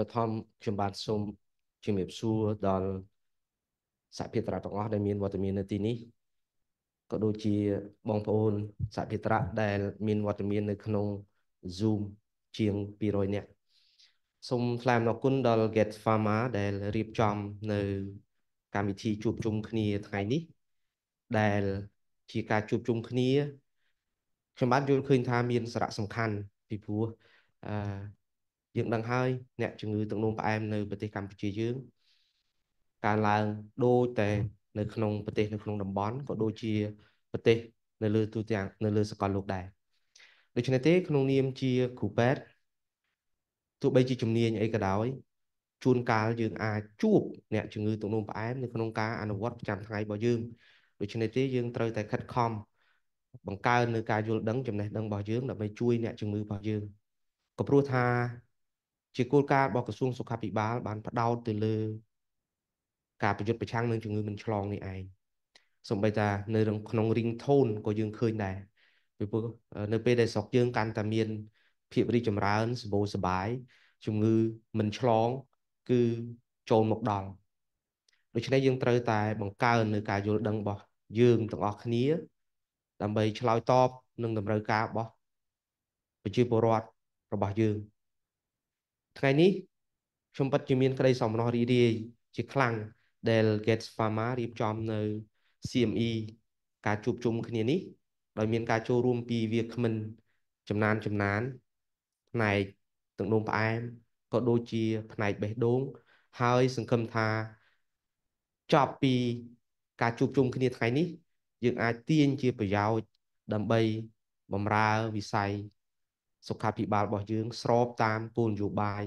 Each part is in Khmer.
បឋមខ្ញុំបាទសូមជំរាបសួរដល់សហភាពត្រាទាំងអស់ដែលមានវត្តមាននៅទីនេះក៏ដូចជាបងប្អូនសហភាពត្រាដែលមានវត្តមាននៅក្នុង Zoom ជាង200នាក់សូមថ្លែងអំណរគុណដល់ Get Pharma ដែលរៀបចំនៅកម្មវិធីជួបជុំគ្នាថ្ងៃនេះ ដែលជាការជួបជុំគ្នាខ្ញុំបានយល់ឃើញថាមានសារៈសំខាន់ពីព្រោះអឺ យើងដឹងហើយអ្នកជំងឺទឹកនោមផ្អែមនៅប្រទេសកម្ពុជាយើងកើនឡើងដូចតែនៅក្នុងប្រទេសនៅក្នុងតំបន់ក៏ដូចជាប្រទេសនៅលើទូទាំងនៅលើសកលលោកដែរដូច្នេះទេក្នុងនាមជាគ្រូពេទ្យទោះបីជាជំនាញអីក៏ដោយជួនកាលយើងអាចជួបអ្នកជំងឺទឹកនោមផ្អែមនៅក្នុងការអនុវត្តប្រចាំថ្ងៃរបស់យើងដូច្នេះទេយើងត្រូវតែខិតខំបង្កើននៅការយល់ដឹងចំណេះដឹងរបស់យើងដើម្បីជួយអ្នកជំងឺរបស់យើងក៏ព្រោះថា ជាគោលការណ៍របស់ក្រសួងសុខាភិបាល បានផ្ដោតទៅលើ ការប្រយុទ្ធប្រឆាំងនឹងជំងឺមិនឆ្លងនេះឯងសូម្បីតែនៅក្នុង ring tone ក៏យើងឃើញដែរពីព្រោះនៅពេលដែលស្រុកយើងកាន់តែមាន ភាពរីកចម្រើនសម្បូរសបាយជំងឺមិនឆ្លង គឺចូលមកដល់ដូច្នេះយើងត្រូវតែបង្កើននៅការយល់ដឹងរបស់យើងទាំងអស់គ្នា ដើម្បីឆ្លើយតបនឹងតម្រូវការរបស់ប្រជាពលរដ្ឋរបស់យើង ថ្ងៃនេះខ្ញុំពិតជាមានក្តីសំណោះរីករាយជាខ្លាំងដែល Gates Pharma រៀបចំនៅ CME ការជួបជុំគ្នានេះដោយមានការចូលរួមពីវាគ្មិនចំណានចំណានផ្នែកទឹកនោមផ្អែមក៏ដូចជាផ្នែកបេះដូង ហើយសង្ឃឹមថាចប់ពីការជួបជុំគ្នាថ្ងៃនេះ យើងអាចទាញជាប្រយោជន៍ដើម្បីបំរើវិស័យ សុខាភិបាលរបស់យើង ស្របតាមគោលនយោបាយ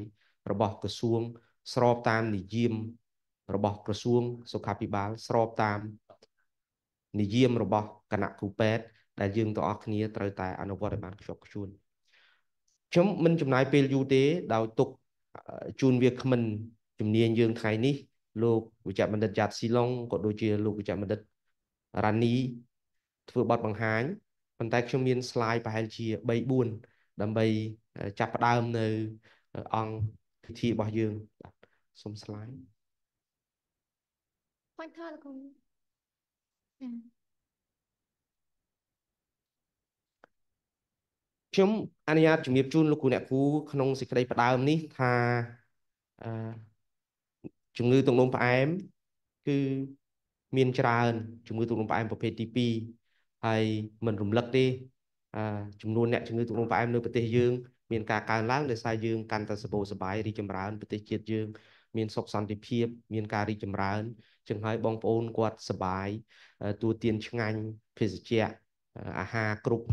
របស់ក្រសួង ស្របតាមនិយមរបស់ក្រសួង សុខាភិបាលស្របតាមនិយមរបស់គណៈគ្រូពេទ្យដែលយើងទាំងអស់គ្នាត្រូវតែអនុវត្តឲ្យបានខ្ជាប់ខ្ជួនខ្ញុំមិនចំណាយពេលយូរទេដោយទុកជូនវាគ្មិនជំនាញយើងថ្ងៃនេះ លោកវិជ្ជបណ្ឌិតយ៉ាតស៊ីឡុងក៏ដូចជាលោកវិជ្ជបណ្ឌិតរ៉ានីធ្វើបទបង្ហាញប៉ុន្តែខ្ញុំមាន slide ប្រហែលជា3 4 ដើម្បីចាប់ផ្ដើមនៅអង្គពិធីរបស់យើងបាទសូម slide បាញ់ថតលោកគ្រូខ្ញុំអនុញ្ញាតជំរាបជូនលោកគ្រូអ្នកគ្រូក្នុងសេចក្តីផ្ដើមនេះថាអឺជំងឺទឹកនោមផ្អែម គឺមានច្រើនជំងឺទឹកនោមផ្អែមប្រភេទទី2ហើយមិនរំលឹកទេអា ចំនួនអ្នកជំងឺទឹកនោមផ្អែមនៅប្រទេសយើងមានការកើនឡើងដោយសារយើងកាន់តែសម្បូរសបាយរីកចម្រើនប្រទេសជាតិយើង មានសុខសន្តិភាព មានការរីកចម្រើនចឹងហើយបងប្អូនគាត់សបាយទួទានឆ្ងាញ់ភេសជ្ជៈអាហារគ្រប់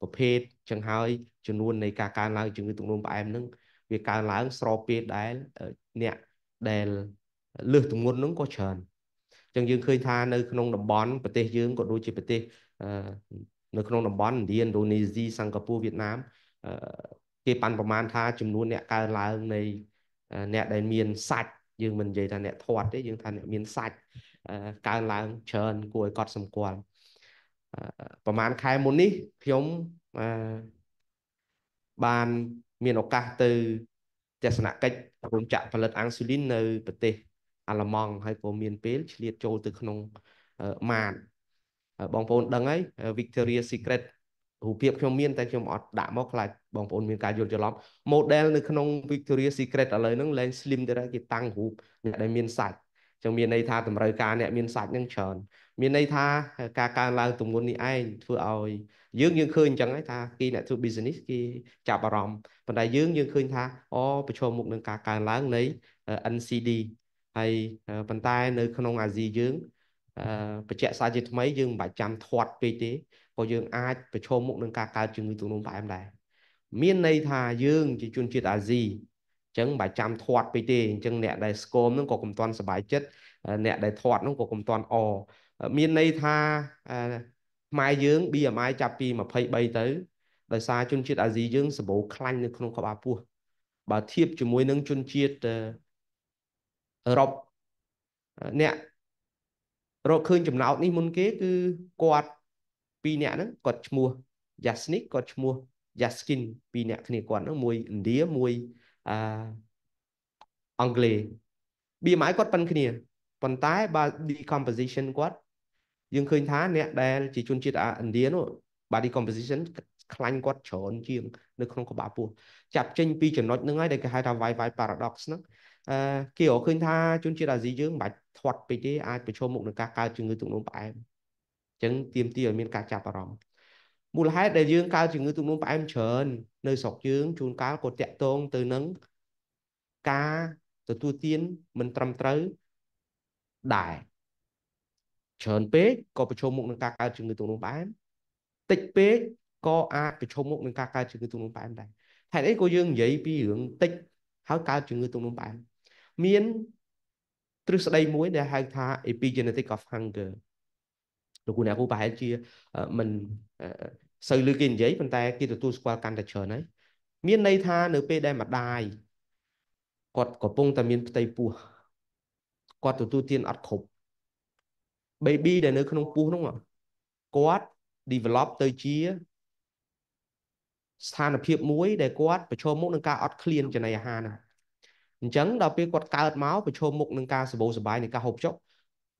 ប្រភេទចឹងហើយចំនួននៃការកើនឡើងជំងឺទឹកនោមផ្អែមហ្នឹងវាកើនឡើងស្របពេលដែលអ្នកដែលលើសទម្ងន់ហ្នឹងក៏ច្រើនចឹងយើងឃើញថានៅក្នុងតំបន់ប្រទេសយើងក៏ដូចជាប្រទេស នៅក្នុងតំបន់ឥណ្ឌាឥណ្ឌូនេស៊ីសិង្ហបុរីវៀតណាមគេប៉ាន់ប្រមាណថាចំនួនអ្នកកើនឡើងនៃអ្នកដែលមានសាច់យើងមិននិយាយថាអ្នកធាត់ទេយើងថាអ្នកមានសាច់កើនឡើងច្រើនគួរឲ្យកត់សម្គាល់ប្រហែលខែមុននេះខ្ញុំបានមានឱកាសទៅទស្សនកិច្ចរោងចក្រផលិតអាំងស៊ូលីននៅប្រទេសអាល្លឺម៉ង់ហើយក៏មានពេលឆ្លៀតចូលទៅក្នុងម៉ាត បងប្អូនដឹងហើយ Victoria Secret រូបភាពខ្ញុំមានតែខ្ញុំអត់ដាក់មកខ្លាចបងប្អូនមានការយល់ច្រឡំ model នៅក្នុង Victoria Secret ឥឡូវហ្នឹងលែង slim ទៅហើយគេតាំងរូបអ្នកដែលមានសាច់ចឹងមានន័យថាតម្រូវការអ្នកមានសាច់ហ្នឹងច្រើនមានន័យថាការកើនឡើងទម្ងន់នេះឯងធ្វើឲ្យយើងយើងឃើញអញ្ចឹងហើយថាគេអ្នកធ្វើ business គេចាប់អារម្មណ៍ប៉ុន្តែយើងយើងឃើញថាអូប្រឈមមុខនឹងការកើនឡើងនៃ NCD ហើយប៉ុន្តែនៅក្នុងអាស៊ីយើង បច្ចៈសាជាថ្មីយើងមិនបាច់ចាំធាត់ពេកទេក៏យើងអាចប្រឈមមុខនឹងការកើតជំងឺទូលំផ្អែមដែរមានន័យថាយើងជាជនជាតិអាស៊ីអញ្ចឹងមិនបាច់ចាំធាត់ពេកទេអញ្ចឹងអ្នកដែលស្គមនឹងក៏កំទាន់សុបាយចិត្តអ្នកដែលធាត់នឹងក៏កំទាន់អមានន័យថាខ្មែរយើង BMI ចាប់ពី23ទៅដោយសារជនជាតិអាស៊ីយើងសម្បូរខ្លាញ់នៅក្នុងក្បាលពោះបើធៀបជាមួយនឹងជនជាតិអឺរ៉ុបអ្នក រកឃើញចំណោទនេះមុនគេគឺគាត់ពីរនាក់ហ្នឹងគាត់ឈ្មោះ Yasnik គាត់ឈ្មោះ Yaskin ពីរនាក់គ្នាគាត់ហ្នឹងមួយឥណ្ឌាមួយអឺអង់គ្លេស BMI គាត់ប៉ុនគ្នាប៉ុន្តែបើ decomposition គាត់យើងឃើញថាអ្នកដែលជាជនជាតិឥណ្ឌានោះ body composition ខ្លាញ់គាត់ច្រើនជាងនៅក្នុងក្បាលពោះចាប់ចេញពីចំណុចហ្នឹងហើយដែលគេហៅថា Wi-Fi paradox ហ្នឹងអឺគេរកឃើញថាជនជាតិអាស៊ីយើងមិនបាច់ ធាត់ពេកទេអាចប្រឈមមុខនឹងការកើតជំងឺទឹកនោមផ្អែមអញ្ចឹងទាមទារឲ្យមានការចាប់អារម្មណ៍មូលហេតុដែលយើងកើតជំងឺទឹកនោមផ្អែមច្រើននៅស្រុកយើងជួនកាលក៏តាក់ទងទៅនឹងការទទួលទានមិនត្រឹមត្រូវដែរច្រើនពេកក៏ប្រឈមមុខនឹងការកើតជំងឺទឹកនោមផ្អែមតិចពេកក៏អាចប្រឈមមុខនឹងការកើតជំងឺទឹកនោមផ្អែមដែរហេតុអីក៏យើងនិយាយពីរឿងតិចហើយកើតជំងឺទឹកនោមផ្អែមមាន ទ្រឹស្ដីមួយដែលហៅថា epigenetic of hunger លោកគ្រូអ្នកគ្រូប្រហែលជាមិនសូវឮគេនិយាយប៉ុន្តែគេទទួលស្គាល់កាន់តែច្រើនហើយមានន័យថានៅពេលដែលម្ដាយគាត់កំពុងតែមានផ្ទៃពោះគាត់ទទួលទានអត់គ្រប់ baby ដែលនៅក្នុងពោះនោះគាត់ develop ទៅជាស្ថានភាពមួយដែលគាត់ប្រឈមមុខនឹងការអត់ឃ្លានចំណីអាហារណា អញ្ចឹងដល់ពេលគាត់កើតមកប្រឈមមុខនឹងការសបោសបាយនៃការហូបចុក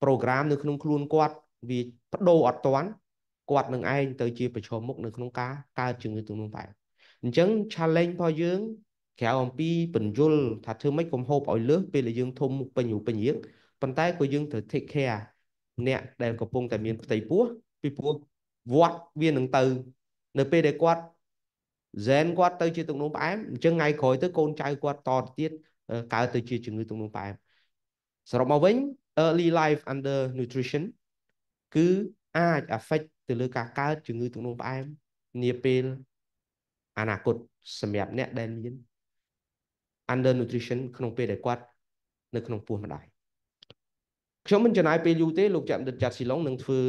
program នៅក្នុងខ្លួនគាត់វាបដូរអត់តាន់គាត់នឹងឯងទៅជាប្រឈមមុខនៅក្នុងការកើតជំងឺទឹកនោមផ្អែមអញ្ចឹង challenge របស់យើងក្រៅអំពីបញ្យលថាធ្វើម៉េចកុំហូបឲ្យលើសពេលដែលយើងធំពេញរូបពេញរាងប៉ុន្តែក៏យើងត្រូវ take care អ្នកដែលកំពុងតែមានផ្ទៃពោះពីព្រោះវត្តវានឹងទៅ នៅពេលដែលគាត់ zen គាត់ទៅជាទឹកនោមផ្អែមអញ្ចឹងថ្ងៃក្រោយទៅកូនចៅគាត់តទៅទៀត កើតទៅជាជំងឺទឹកនោមផ្អែមសរុបមកវិញ early life under nutrition គឺអាច affect ទៅលើការកើតជំងឺទឹកនោមផ្អែមនាពេលអនាគតសម្រាប់អ្នកដែលមាន under nutrition ក្នុងពេលដែលគាត់នៅក្នុងពោះម្ដាយខ្ញុំមិនចំណាយពេលយូរទេលោកចាក់ដិតចាត់ស៊ីឡុងនឹងធ្វើ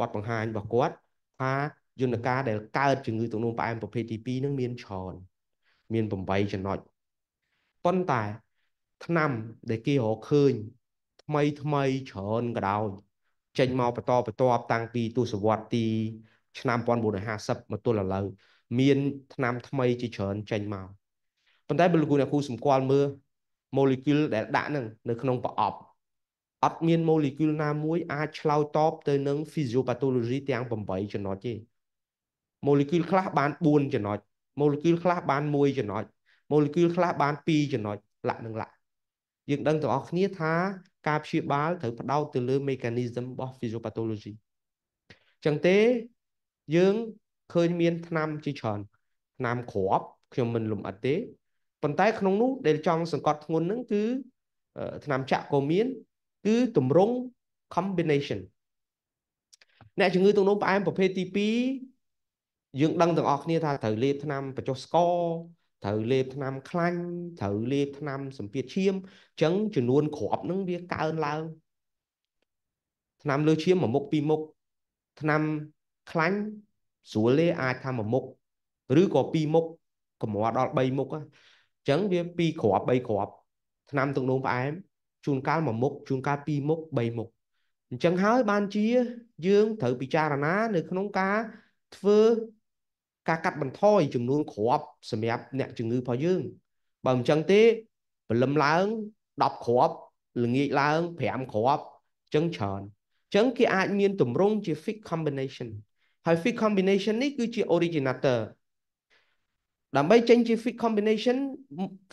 បទបង្ហាញរបស់គាត់ថាយន្តការដែលកើតជំងឺទឹកនោមផ្អែមប្រភេទទី2នឹងមានច្រើនមាន8ចំណុចប៉ុន្តែ ថ្នាំដែលគេរកឃើញថ្មីថ្មីច្រើនក៏ដោយចេញមកបន្តបន្ទាប់តាំងពីទសវត្សរ៍ទី ឆ្នាំ1950មកទល់ឥឡូវមានថ្នាំថ្មីជាច្រើនចេញមកប៉ុន្តែបើលោកគ្រូអ្នកគ្រូសម្គាល់មើល molecule ដែលដាក់នឹងនៅក្នុងប្រអប់អត់មាន molecule ណាមួយអាចឆ្លើយតបទៅនឹង physiopathology ទាំង8ចំណុចទេ molecule ខ្លះបាន4ចំណុច molecule ខ្លះបាន1ចំណុច molecule ខ្លះបាន2ចំណុចលក្ខនឹងលក្ខ យើងដឹងទាំងអស់គ្នាថាការព្យាបាលត្រូវផ្ដោតទៅលើ mechanism របស់ physiopathology ចឹងទេយើងឃើញមានថ្នាំជាច្រើនថ្នាំគ្រាប់ខ្ញុំមិនលំអិតទេប៉ុន្តែក្នុងនោះដែលចង់សង្កត់ធ្ងន់ហ្នឹងគឺថ្នាំចាក់ក៏មាន គឺទម្រង់ combination អ្នកជំងឺទឹកនោមផ្អែមប្រភេទទី2យើងដឹងទាំងអស់គ្នាថាត្រូវលេបថ្នាំបញ្ចុះស្ករ ត្រូវលេបថ្នាំខ្លាញ់ត្រូវលេបថ្នាំសម្ពាធឈាមអញ្ចឹងចំនួនគ្រាប់នឹងវាកើនឡើងថ្នាំលើឈាមមួយមុខពីរមុខថ្នាំខ្លាញ់ស្រួលទេអាចថាមួយមុខឬក៏ពីរមុខកម្រាស់ដល់3មុខអញ្ចឹងវាពីរគ្រាប់3គ្រាប់ថ្នាំទឹកនោមផ្អែមជួនកាលមួយមុខជួនកាលពីរមុខ3មុខអញ្ចឹងហើយបានជាយើងត្រូវពិចារណានៅក្នុងការធ្វើ ការកាត់បន្ថយចំនួនគ្រាប់សម្រាប់អ្នកជំងឺរបស់យើងបើមិនចឹងទេព្រលឹមឡើង10គ្រាប់ល្ងាចឡើង5គ្រាប់ចឹងច្រើនចឹងគេអាចមានទម្រង់ជា fixed combination ហើយ fixed combination នេះគឺជា originator ដើម្បីចេញជា fixed combination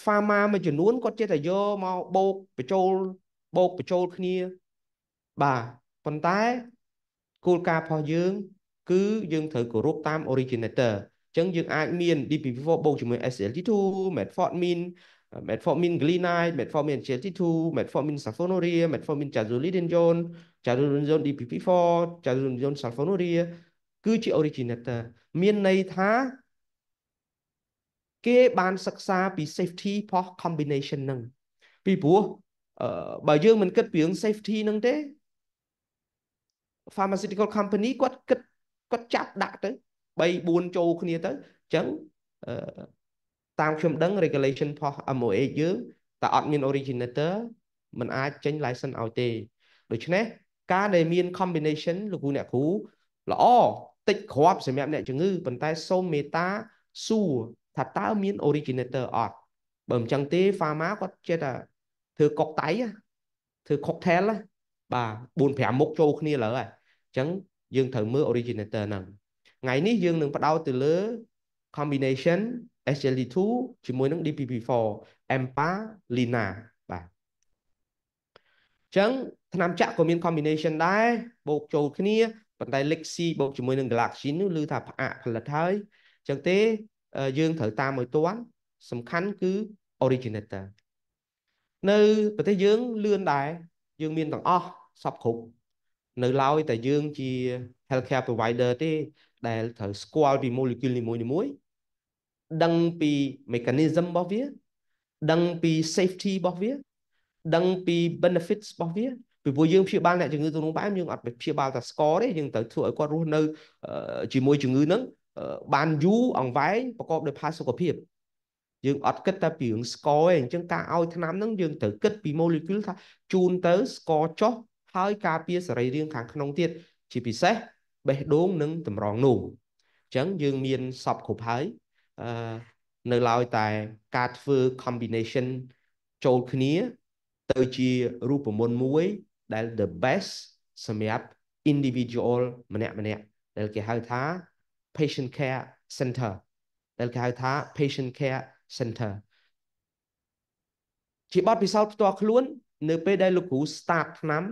pharma មួយចំនួនគាត់ចេះតែយកមកបូកបញ្ចូលបូកបញ្ចូលគ្នាបាទប៉ុន្តែគោលការណ៍របស់យើង គឺយើងត្រូវគោរពតាម originator អញ្ចឹងយើងអាចមាន DPP4 បូកជាមួយ SGLT2 metformin metformin glycine metformin SGLT2 metformin sulfonylurea metformin jazolidinone jazolidinone DPP4 jazolidinone sulfonylurea គឺជា originator មានន័យថាគេបានសិក្សាពី safety របស់ combination ហ្នឹងពីព្រោះបើយើងមិនគិតពីរឿង safety ហ្នឹងទេ pharmaceutical company គាត់គិត គាត់ចាប់ដាក់ទៅ3 4ចូលគ្នាទៅអញ្ចឹងតាមខ្ញុំដឹង regulation របស់ MOH យើងតែអត់មាន originator มันអាចចេញ license ឲ្យទេដូច្នេះការដែលមាន combination លោកគ្រូអ្នកគ្រូល្អតិចគ្រាប់សម្រាប់អ្នកជំងឺប៉ុន្តែសូមមេត្តាសួរថាតើមាន originator អត់បើមិនចឹងទេ pharma គាត់ចេះតែធ្វើកុកតៃធ្វើ cocktail បាទ4 5មុខចូលគ្នាលើហើយអញ្ចឹង យើងត្រូវមើល originator ហ្នឹងថ្ងៃនេះយើងនឹងបដោតទៅលើ combination SGLT2 ជាមួយនឹង DPP4 Empalina បាទចឹងថ្នាំចាក់ក៏មាន combination ដែរបូកចូលគ្នាប៉ុន្តែ Lexi បូកជាមួយនឹង Galaxin នោះឮថាផ្អាកផលិតហើយចឹងទេយើងត្រូវតាមឲ្យទាន់សំខាន់គឺ originator នៅប្រទេសយើងលឿនដែរយើងមានទាំងអស់សពគ្រប់ នៅឡើយតែយើងជា healthcare provider ទេ ដែលត្រូវស្គាល់ពី molecule នីមួយៗដឹងពី mechanism របស់វា ដឹងពី safety របស់វា ដឹងពី benefits របស់វាពីព្រោះយើងព្យាបាលអ្នកជំងឺទូនឹងបែបយើងអត់ព្យាបាលតែ score ទេយើងត្រូវធ្វើឲ្យគាត់រស់នៅជាមួយជំងឺហ្នឹងបានយូរអង្វែងប្រកបដោយផាសុខភាពយើងអត់គិតតែពីរឿង score ទេអញ្ចឹងការឲ្យថ្នាំហ្នឹងយើងត្រូវគិតពី molecule ថាជូនទៅ score ចុះ ហើយការពារសរីរាង្គខាងក្នុងទៀតជាពិសេសបេះដូងនិងតម្រងនោមអញ្ចឹងយើងមានសពគ្រប់ហើយអឺនៅឡើយតែការធ្វើ combination ចូលគ្នា ទៅជារូបមន្តមួយដែល the best សម្រាប់ individual ម្នាក់ម្នាក់ដែលគេហៅថា patient care center ដែលគេហៅថា patient care center ជាបទពិសោធន៍ផ្ទាល់ខ្លួន នៅពេលដែលលោកគ្រូ start ឆ្នាំ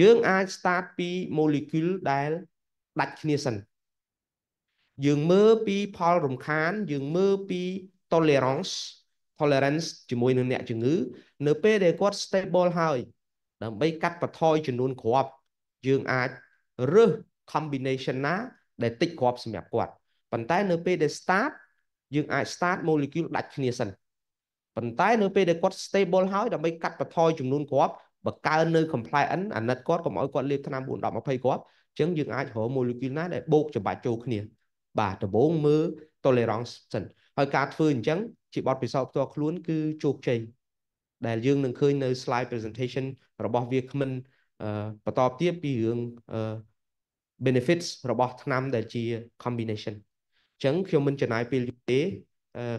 យើងអាច start ពី molecule ដែលដាច់គ្នាសិនយើងមើលពីផលរំខាន យើងមើលពី tolerance tolerance ជាមួយនឹងអ្នកជំងឺនៅពេលដែលគាត់ stable ហើយដើម្បីកាត់បន្ថយចំនួនគ្រាប់យើងអាចរើស combination ណា ដែលតិចគ្រាប់សម្រាប់គាត់ប៉ុន្តែនៅពេលដែល start យើងអាច start molecule ដាច់គ្នាសិនប៉ុន្តែនៅពេលដែលគាត់ stable ហើយដើម្បីកាត់បន្ថយចំនួនគ្រាប់ បើកើននៅ compliant អាណិតគាត់កុំឲ្យគាត់លេបថ្នាំ4 10 20គ្រាប់អញ្ចឹងយើងអាចរក molecule ណាដែលបូកច្បាច់ចូលគ្នា បាទដំបូងមើល tolerance សិនហើយការធ្វើអញ្ចឹងជាបទពិសោធន៍ផ្ទាល់ខ្លួនគឺជោគជ័យដែលយើងនឹងឃើញនៅ slide presentation របស់វាគ្មិនបន្តទៀតពីរឿង benefits របស់ថ្នាំដែលជា combination អញ្ចឹងខ្ញុំមិនចំណាយពេលយូរទេ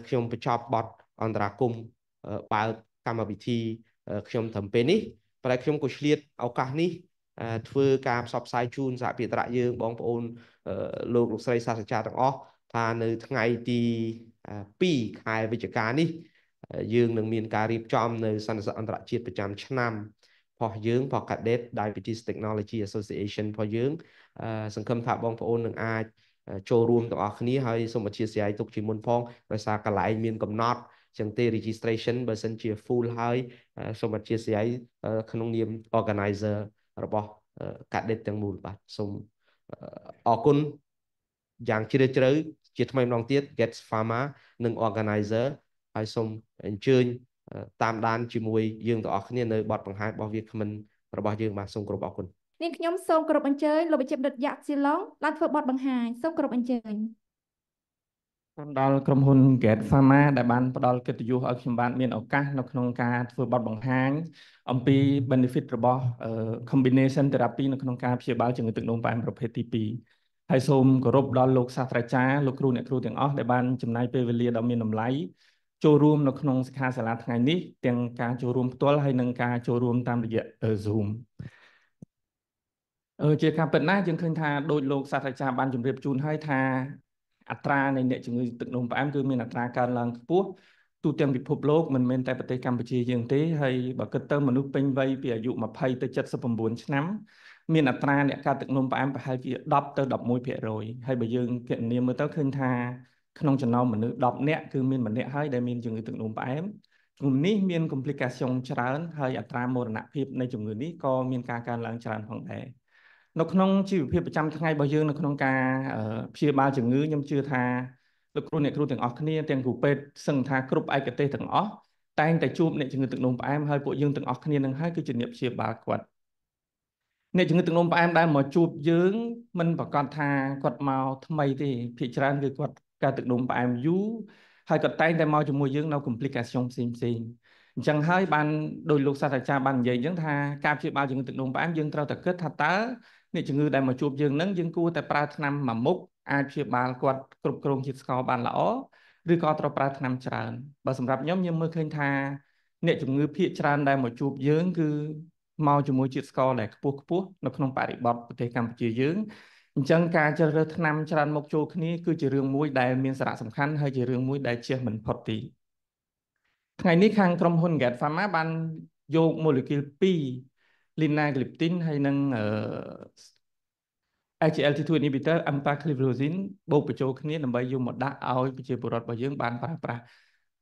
ខ្ញុំបញ្ចប់បទអន្តរាគមបើកកម្មវិធីខ្ញុំត្រឹមពេលនេះ ប៉ុន្តែខ្ញុំក៏ឆ្លៀតឱកាសនេះធ្វើការផ្សព្វផ្សាយជូនសហភាពត្រៈយើងបងប្អូនលោកលោកស្រីសាស្ត្រាចារ្យទាំងអស់ថានៅថ្ងៃទី2ខែវិច្ឆិកានេះ យើងនឹងមានការរៀបចំនៅសន្និសីទអន្តរជាតិប្រចាំឆ្នាំរបស់យើងរបស់ Cadet Diabetes Technology Association របស់យើងសង្ឃឹមថាបងប្អូននឹងអាចចូលរួមទាំងអស់គ្នាហើយសូមអធិស្ឋានទុកជាមុនផងដោយសារកន្លែងមានកំណត់ ចឹងទេ registration បើសិនជា full ហើយសូមអធិស្ឋានក្នុងនាម organizer របស់កាដេតទាំងមូលបាទសូមអរគុណយ៉ាងជ្រាលជ្រៅជាថ្មីម្ដងទៀត Get Pharma និង organizer ហើយសូមអញ្ជើញតាមដានជាមួយយើងទាំងអស់គ្នានៅបទបង្ហាញរបស់វាគ្មិនរបស់យើងបាទសូមគោរពអរគុណនាងខ្ញុំសូមគោរពអញ្ជើញលោកវិជ្ជបណ្ឌិតយ៉ាក់ស៊ីឡុងឡើងធ្វើបទបង្ហាញសូមគោរពអញ្ជើញ ខ្ញុំដល់ក្រុមហ៊ុន Get Pharma ដែលបានផ្ដល់កិត្តិយសឲ្យខ្ញុំបានមានឱកាសនៅក្នុងការធ្វើបទបង្ហាញអំពី benefit របស់ combination therapy នៅក្នុងការព្យាបាលជំងឺទឹកនោមផ្អែមប្រភេទទី2ហើយសូមគោរពដល់លោកសាស្ត្រាចារ្យលោកគ្រូអ្នកគ្រូទាំងអស់ដែលបានចំណាយពេលវេលាដ៏មានតម្លៃចូលរួមនៅក្នុងសិក្ខាសាលាថ្ងៃនេះទាំងការចូលរួមផ្ទាល់ហើយនិងការចូលរួមតាមរយៈ Zoom អឺជាការពិតណាស់យើងឃើញថាដោយលោកសាស្ត្រាចារ្យបានជម្រាបជូនហើយថា អត្រានៃអ្នកជំងឺទឹកនោមផ្អែមគឺមានអត្រាកើនឡើងខ្ពស់ទូទាំងពិភពលោកមិនមែនតែប្រទេសកម្ពុជាយើងទេហើយបើគិតទៅមនុស្សពេញវ័យពីអាយុ20ទៅ79ឆ្នាំមានអត្រាអ្នកកើតទឹកនោមផ្អែមប្រហែលជា10ទៅ11%ហើយបើយើងគណនាមើលទៅឃើញថាក្នុងចំណោមមនុស្ស10នាក់គឺមានម្នាក់ហើយដែលមានជំងឺទឹកនោមផ្អែមជំងឺនេះមាន complication ច្រើនហើយអត្រាមរណភាពនៃជំងឺនេះក៏មានការកើនឡើងច្រើនផងដែរ នៅក្នុងជីវភាពប្រចាំថ្ងៃរបស់យើងនៅក្នុងការព្យាបាលជំងឺខ្ញុំជឿថាលោកគ្រូអ្នកគ្រូទាំងអស់គ្នាទាំងគ្រូពេទ្យសឹងថាគ្រប់ឯកទេសទាំងអស់តែងតែជួបអ្នកជំងឺទឹកនោមផ្អែមហើយពួកយើងទាំងអស់គ្នានឹងហើយគឺជាអ្នកព្យាបាលគាត់អ្នកជំងឺទឹកនោមផ្អែមដែលមកជួបយើងមិនប្រកាសថាគាត់មកថ្មីទេភាគច្រើនគឺគាត់កើតទឹកនោមផ្អែមយូរហើយគាត់តែងតែមកជាមួយយើងនៅ complication ផ្សេងផ្សេងអញ្ចឹងហើយបានដោយលោកសាស្ត្រាចារ្យបាននិយាយអញ្ចឹងថាការព្យាបាលជំងឺទឹកនោមផ្អែមយើងត្រូវតែគិតថាតើ អ្នកជំងឺដែលមកជួបយើងនឹងយើងគួរតែប្រើថ្នាំមួយមុខអាចព្យាបាលគាត់គ្រប់គ្រងជាតិស្ករបានល្អឬក៏ត្រូវប្រើថ្នាំច្រើនបើសម្រាប់ខ្ញុំខ្ញុំមើលឃើញថា អ្នកជំងឺភាគច្រើនដែលមកជួបយើងគឺមកជាមួយជាតិស្ករដែលខ្ពស់ខ្ពស់នៅក្នុងបរិបទប្រទេសកម្ពុជាយើងអញ្ចឹងការជ្រើសរើសថ្នាំច្រើនមកចូលគ្នាគឺជារឿងមួយដែលមានសារៈសំខាន់ហើយជារឿងមួយដែលជះមិនផុតទីថ្ងៃនេះខាងក្រុមហ៊ុន Get Pharma បានយក molecule 2 linagliptin ហើយនឹង SGLT2 inhibitor empagliflozin បូកបញ្ចូលគ្នាដើម្បីយកមកដាក់ឲ្យប្រជាពលរដ្ឋរបស់យើងបានប្រើប្រាស់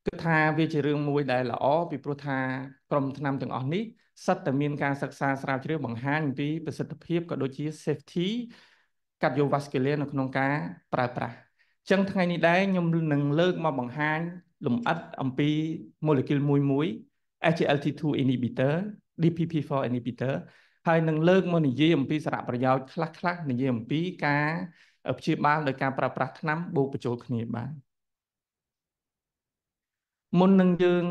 គិតថាវាជារឿងមួយដែលល្អពីព្រោះថាក្រុមថ្នាំទាំងអស់នេះសិតតែមានការសិក្សាស្រាវជ្រាវបង្ហាញអំពីប្រសិទ្ធភាពក៏ដូចជា safety cardiovascular នៅក្នុងការប្រើប្រាស់អញ្ចឹងថ្ងៃនេះដែរខ្ញុំនឹងលើកមកបង្ហាញលម្អិតអំពី molecule មួយមួយ SGLT2 inhibitor DPP4 inhibitor ហើយនឹងលើកមកនិយាយអំពីសារៈប្រយោជន៍ខ្លះខ្លះនិយាយអំពីការព្យាបាលដោយការប្រើប្រាស់ថ្នាំបូកបញ្ចូលគ្នាបានមុននឹងយើង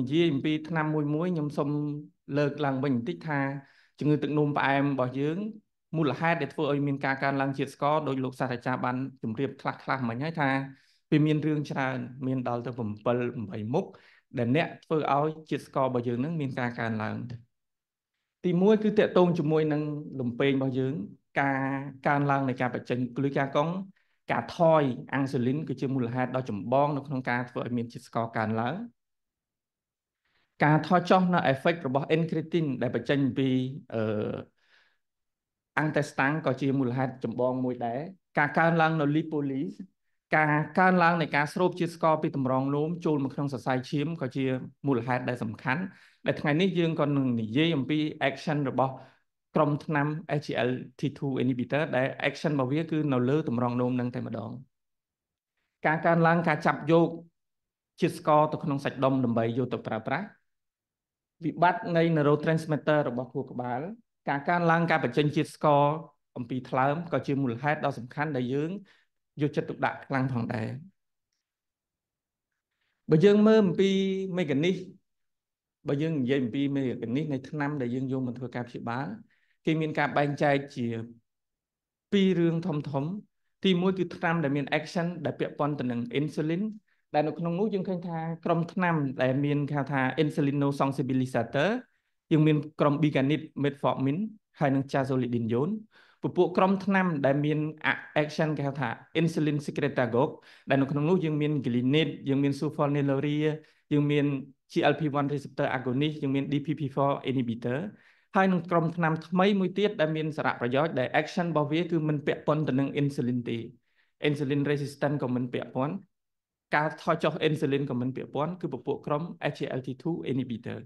និយាយអំពីថ្នាំមួយមួយខ្ញុំសូមលើកឡើងវិញបន្តិចថាជំងឺទឹកនោមផ្អែមរបស់យើងមូលហេតុដែលធ្វើឲ្យមានការកើនឡើងជាតិស្ករដោយលោកសាស្ត្រាចារ្យបានជម្រាបខ្លះខ្លះមិញហើយថាវាមានរឿងច្រើន មានដល់ទៅ7 8មុខ ដែលអ្នកធ្វើឲ្យជាតិស្កររបស់យើងនឹងមានការកើនឡើង ទី1គឺតកតងជាមួយនឹងលំពេងរបស់យើង ការកើនឡើងនៃការបញ្ចេញក្លូកាកុងការថយអាំងស៊ូលីនគឺជាមូលហេតុដ៏ចម្បងនៅក្នុងការធ្វើឲ្យមានជាតិស្ករកើនឡើងការថយចុះនៅ effect របស់ incretin ដែលបញ្ចេញពីអឺអាំងតេស្តាំងក៏ជាមូលហេតុចម្បងមួយដែរការកើនឡើងនៅ lipolyse ការកើនឡើងនៃការស្រូបជាតិស្ករពីតម្រងនោមចូលមកក្នុងសរសៃឈាមក៏ជាមូលហេតុដែលសំខាន់ដែលថ្ងៃនេះយើងក៏នឹងនិយាយអំពី action របស់ក្រុមថ្នាំ SGLT2 inhibitor ដែល action របស់វាគឺនៅលើតម្រងនោមនឹងតែម្ដងការកើនឡើងការចាប់យកជាតិស្ករទៅក្នុងសាច់ដុំដើម្បីយកទៅប្រើប្រាស់វិបត្តិនៃ neurotransmitter របស់ខួរក្បាល ការកើនឡើងការបញ្ចេញជាតិស្ករអំពីថ្លើមក៏ជាមូលហេតុដ៏សំខាន់ដែលយើង យកចិត្តទុកដាក់ខ្លាំងផងដែរបើយើងមើលអំពី mechanism បើយើងនិយាយអំពី mechanism នៃថ្នាំដែលយើងយកមកធ្វើការព្យាបាលគេមានការបែងចែកជាពីររឿងធំធំ ទីមួយគឺថ្នាំដែលមាន action ដែលពាក់ព័ន្ធទៅនឹង insulin ដែលនៅក្នុងនោះយើងឃើញថាក្រុមថ្នាំដែលមានគេហៅថា insulino sensibilizer យើងមានក្រុម biganid metformin ហើយនិង chazolidinone ពពួកក្រុមថ្នាំដែលមាន action គេហៅថា insulin secretagogue ដែលនៅក្នុងនោះយើងមាន glinid យើងមាន sulfonylurea យើងមាន GLP-1 receptor agonist យើងមាន DPP4 inhibitor ហើយនឹងក្រុមថ្នាំថ្មីមួយទៀតដែលមានសារៈប្រយោជន៍ដែល action របស់វាគឺមិនពាក់ព័ន្ធទៅនឹង insulin ទេ insulin resistant ក៏មិនពាក់ព័ន្ធការថយចុះ insulin ក៏មិនពាក់ព័ន្ធគឺពពួកក្រុម SGLT2 inhibitor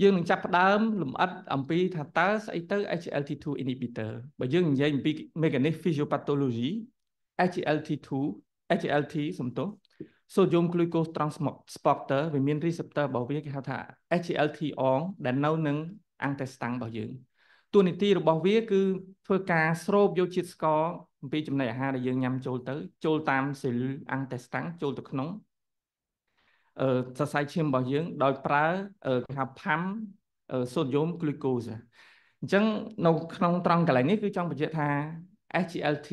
យើងនឹងចាប់ផ្ដើមលម្អិតអំពីថាតើស្អីទៅ SGLT2 inhibitor បើយើងនិយាយអំពី mechanism physiopathology SGLT2 SGLT សំទោស sodium glucose transporter វាមាន receptor របស់វាគេហៅថា SGLT អងដែលនៅនឹងអង្គតេស្តាំងរបស់យើងតួនាទីរបស់វាគឺធ្វើការស្រូបយកជាតិស្ករអំពីចំណីអាហារដែលយើងញ៉ាំចូលទៅចូលតាមសេលុលអង្គតេស្តាំងចូលទៅក្នុងអឺ សរសៃឈាមរបស់យើង ដោយប្រើគេហៅ pump sodium glucose អញ្ចឹងនៅក្នុងត្រង់កន្លែងនេះគឺចង់បញ្ជាក់ថា SGLT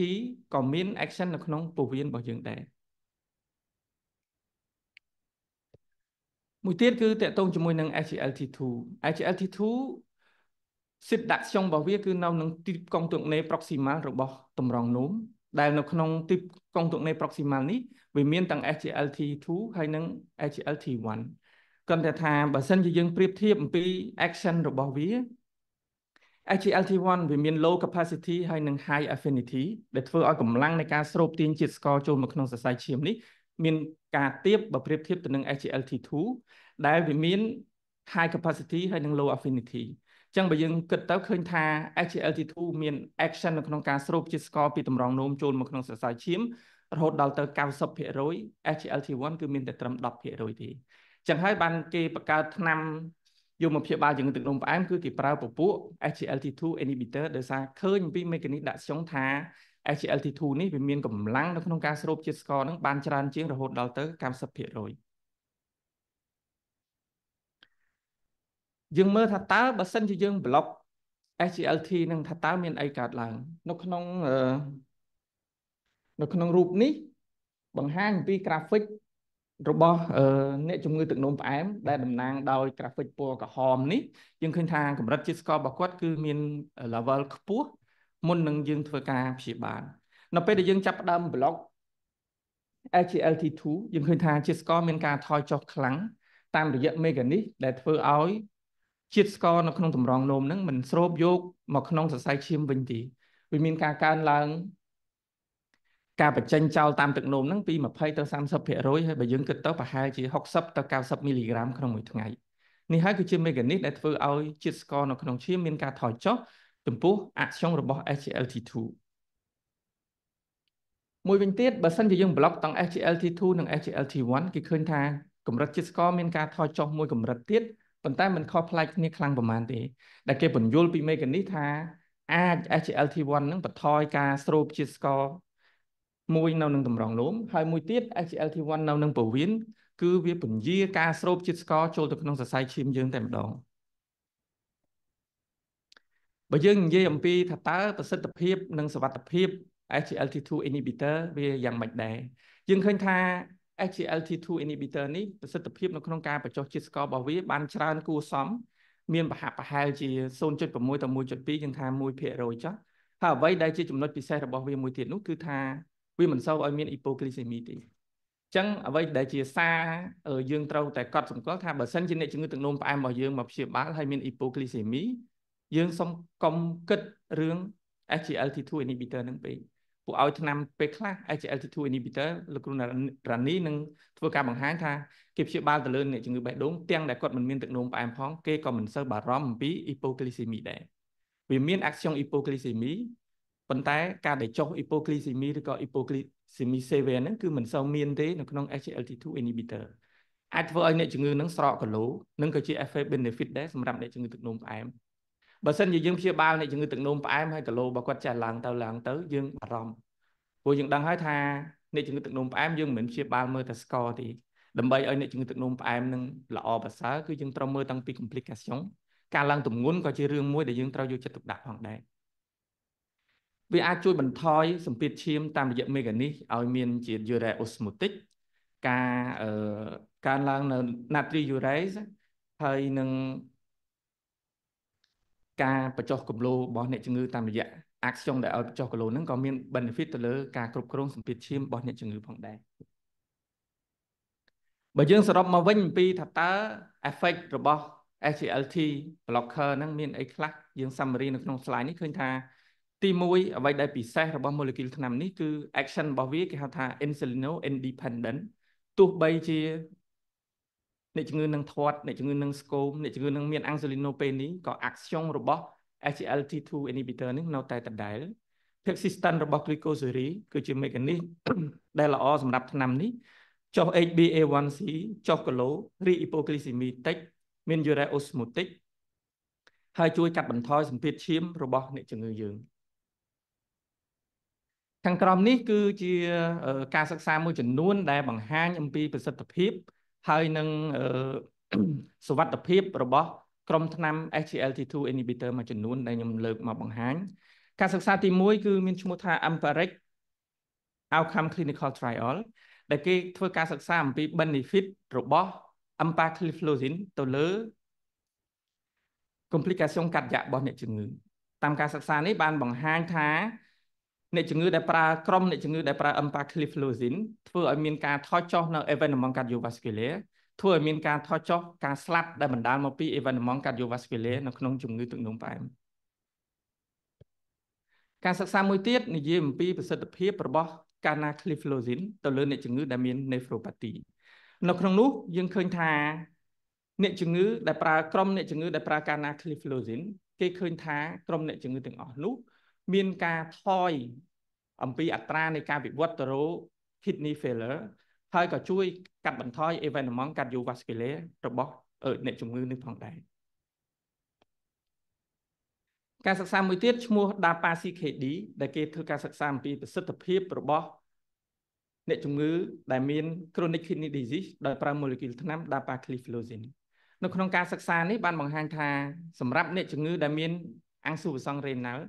ក៏មាន action នៅក្នុងពោះវៀនរបស់យើងដែរមួយទៀតគឺតកតងជាមួយនឹង SGLT2 SGLT2 សិទ្ធដាក់ខ្យងរបស់វាគឺនៅក្នុងទីកងទុកណេ proximal របស់តម្រងនោម ដែលនៅក្នុងទីកងទុកណេ proximal នេះវាមានទាំង SGLT2 ហើយនិង SGLT1 គ្រាន់តែថាបើសិនជាយើងប្រៀបធៀបអំពី action របស់វា SGLT1 វាមាន low capacity ហើយនិង high affinity ដែលធ្វើឲ្យកម្លាំងនៃការស្រូបទាញជាតិស្ករចូលមកក្នុងសរសៃឈាមនេះមានការទៀបបើប្រៀបធៀបទៅនឹង SGLT2 ដែលវាមាន high capacity ហើយនិង low affinity ចឹងបើយើងគិតទៅឃើញថា SGLT2 មាន action នៅក្នុងការស្រូបជាតិស្ករពីតម្រងនោមចូលមកក្នុងសរសៃឈាមរហូតដល់ទៅ90% SGLT1 គឺមានតែត្រឹម10%ទេចឹងហើយបានគេបង្កើតថ្នាំយកមកព្យាបាលជំងឺទឹកនោមផ្អែមគឺគេប្រើពពួក SGLT2 inhibitor ដោយសារឃើញពីមេកានីសដាក់ស្យងថា SGLT2 នេះវាមានកម្លាំងនៅក្នុងការស្រូបជាតិស្ករនឹងបានច្រើនជាងរហូតដល់ទៅ90% យើងមើលថាតើបើសិនជាយើង block SGLT នឹងថាតើមានអីកើតឡើង នៅក្នុងនៅក្នុងរូបនេះ បង្ហាញអំពី graphic របស់អ្នកជំងឺទឹកនោមផ្អែមដែលតំណាងដោយ graphic ពណ៌ក្រហមនេះយើងឃើញថាកម្រិតជាតិស្កររបស់គាត់គឺមាន level ខ្ពស់មុននឹងយើងធ្វើការព្យាបាលនៅពេលដែលយើងចាប់ផ្ដើម block SGLT2 យើងឃើញថាជាតិស្ករមានការថយចុះខ្លាំងតាមរយៈ mechanism ដែលធ្វើឲ្យ ជាតិស្ករនៅក្នុងតម្រងនោមហ្នឹងមិនស្រូបយកមកក្នុងសរសៃឈាមវិញទេវាមានការកើនឡើង ការបញ្ចេញចោលតាមទឹកនោមហ្នឹងពី20ទៅ30%ហើយបើយើងគិតទៅប្រហែលជា60ទៅ90មីលីក្រាមក្នុងមួយថ្ងៃនេះហើយគឺជាមេកានីសដែលធ្វើឲ្យជាតិស្ករនៅក្នុងឈាមមានការថយចុះចំពោះអក្សររបស់ SGLT2 មួយវិញទៀតបើសិនជាយើងប្លុកទាំង SGLT2 និង SGLT1 គេឃើញថាកម្រិតជាតិស្ករមានការថយចុះមួយកម្រិតទៀត ប៉ុន្តែមិនខុសប្លែកគ្នាខ្លាំងប៉ុន្មានទេដែលគេបញ្យល់ពីមេកានីសថាអាច SGLT1 នឹងបន្ថយការស្រូបជាតិស្ករមួយនៅនឹងតម្រងនោមហើយមួយទៀត SGLT1 នៅនឹងពោះវៀនគឺវាពន្យាការស្រូបជាតិស្ករចូលទៅក្នុងសរសៃឈាមយើងតែម្ដងបើយើងនិយាយអំពីថាតើប្រសិទ្ធភាព និងសុវត្ថិភាព SGLT2 inhibitor វាយ៉ាងម៉េចដែរយើងឃើញថា SGLT2 inhibitor នេះប្រសិទ្ធភាពនៅក្នុងការបញ្ចុះជាតិស្កររបស់វាបានច្រើនគួរសមមានប្រហាក់ប្រហែលជា0.6ទៅ1.2យើងថា1%ចុះហើយអ្វីដែលជាចំណុចពិសេសរបស់វាមួយទៀតនោះគឺថាវាមិនសូវឲ្យមានអ៊ីប៉ូគ្លីសេមីទេអញ្ចឹងអ្វីដែលជាសារយើងត្រូវតែកត់សម្គាល់ថាបើសិនជាអ្នកជំងឺទឹកនោមផ្អែមរបស់យើងមកព្យាបាលហើយមានអ៊ីប៉ូគ្លីសេមីយើងសូមកុំគិតរឿង SGLT2 inhibitor នឹងពេក ពួកឲ្យថ្នាំពេលខ្លះ SGLT2 inhibitor លោកគ្រូរ៉ានីនឹងធ្វើការបង្ហាញថាគេព្យាបាលទៅលើអ្នកជំងឺបេះដូងទាំងដែលគាត់មិនមានទឹកនោមផ្អែមផងគេក៏មិនសូវបារម្ភអំពី hypoglycemia ដែរវាមាន action hypoglycemia ប៉ុន្តែការដែលចុះ hypoglycemia ឬក៏ hypoglycemia severe ហ្នឹងគឺមិនសូវមានទេនៅក្នុង SGLT2 inhibitor អាចធ្វើឲ្យអ្នកជំងឺនឹងស្រកគីឡូនឹងក៏ជា effect benefit ដែរសម្រាប់អ្នកជំងឺទឹកនោមផ្អែម បើសិនជាយើងព្យាបាលអ្នកជំងឺទឹកនោមផ្អែមហើយគីឡូរបស់គាត់ចាស់ឡើងទៅឡើងទៅយើងបារម្ភព្រោះយើងដឹងហើយថាអ្នកជំងឺទឹកនោមផ្អែមយើងមិនមែនព្យាបាលមើលតែស្ករទេដើម្បីឲ្យអ្នកជំងឺទឹកនោមផ្អែមនឹងល្អប្រសើរគឺយើងត្រូវមើលតាំងពី complication ការឡើងទម្ងន់ក៏ជារឿងមួយដែលយើងត្រូវយកចិត្តទុកដាក់ផងដែរវាអាចជួយបន្ថយសម្ពាធឈាមតាមរយៈមេកានីសឲ្យមានជា urea osmotic ការអឺកើនឡើងនៅ natri urease ហើយនឹង ការបញ្ចុះគម្លោរបស់អ្នកជំងឺតាមរយៈ action ដែលឲ្យបញ្ចុះគីឡូហ្នឹងក៏មាន benefit ទៅលើការគ្រប់គ្រងសម្ពាធឈាមរបស់អ្នកជំងឺផងដែរបើយើងសរុបមកវិញអំពីថាតើ effect របស់ SGLT blocker ហ្នឹងមានអីខ្លះយើង summary នៅក្នុង slide នេះឃើញថាទី1អ្វីដែលពិសេសរបស់ molecule ថ្នាំនេះគឺ action របស់វាគេហៅថា insulino independent ទោះបីជា អ្នកជំងឺនឹងធាត់អ្នកជំងឺនឹងស្គមអ្នកជំងឺនឹងមានអាំងស៊ូលីណូពេលនេះក៏ action របស់ SGLT2 inhibitor នេះនៅតែដដែល persistent របស់ glycosuria គឺជា mechanism ដែលល្អសម្រាប់ថ្នាំនេះចុះ HbA1c ចុះគីឡូរី hypoglycemia តិចមាន urea osmotic ហើយជួយកាត់បន្ថយសម្ពាធឈាមរបស់អ្នកជំងឺយើងខាងក្រោមនេះគឺជាការសិក្សាមួយចំនួនដែលបង្ហាញអំពីប្រសិទ្ធភាព ហើយនឹងសុវត្ថិភាពរបស់ក្រុមថ្នាំ SGLT2 inhibitor មួយចំនួនដែលខ្ញុំលើកមកបង្ហាញការសិក្សាទី1គឺមានឈ្មោះថា Empiric Outcome Clinical Trial ដែលគេធ្វើការសិក្សាអំពី benefit របស់ empagliflozin ទៅលើ complication កាត់យ៉ាក់របស់អ្នកជំងឺតាមការសិក្សានេះបានបង្ហាញថា អ្នកជំងឺដែលប្រើក្រុមអ្នកជំងឺដែលប្រើ empagliflozin ធ្វើឲ្យមានការថយចុះនៅ evenement cardiovascular ធ្វើឲ្យមានការថយចុះការស្លាប់ដែលបណ្ដាលមកពី evenement cardiovascular នៅក្នុងជំងឺទឹកនោមផ្អែមការសិក្សាមួយទៀតនិយាយអំពីប្រសិទ្ធភាពរបស់ canagliflozin ទៅលើអ្នកជំងឺដែលមាន nephropathy នៅក្នុងនោះយើងឃើញថាអ្នកជំងឺដែលប្រើក្រុមអ្នកជំងឺដែលប្រើ canagliflozin គេឃើញថាក្រុមអ្នកជំងឺទាំងអស់នោះ មានការថយអំពីអត្រានៃការវិវត្តទៅរក kidney failure ហើយក៏ជួយកាត់បន្ថយ evenement cardiovascular របស់អ្នកជំងឺនេះផងដែរការសិក្សាមួយទៀតឈ្មោះ DAPA CKD ដែលគេធ្វើការសិក្សាអំពីប្រសិទ្ធភាពរបស់អ្នកជំងឺដែលមាន chronic kidney disease ដោយប្រើ molecule ថ្នាំ dapagliflozin នៅក្នុងការសិក្សានេះបានបង្ហាញថាសម្រាប់អ្នកជំងឺដែលមានអាំងស៊ូវសង់រេណាល់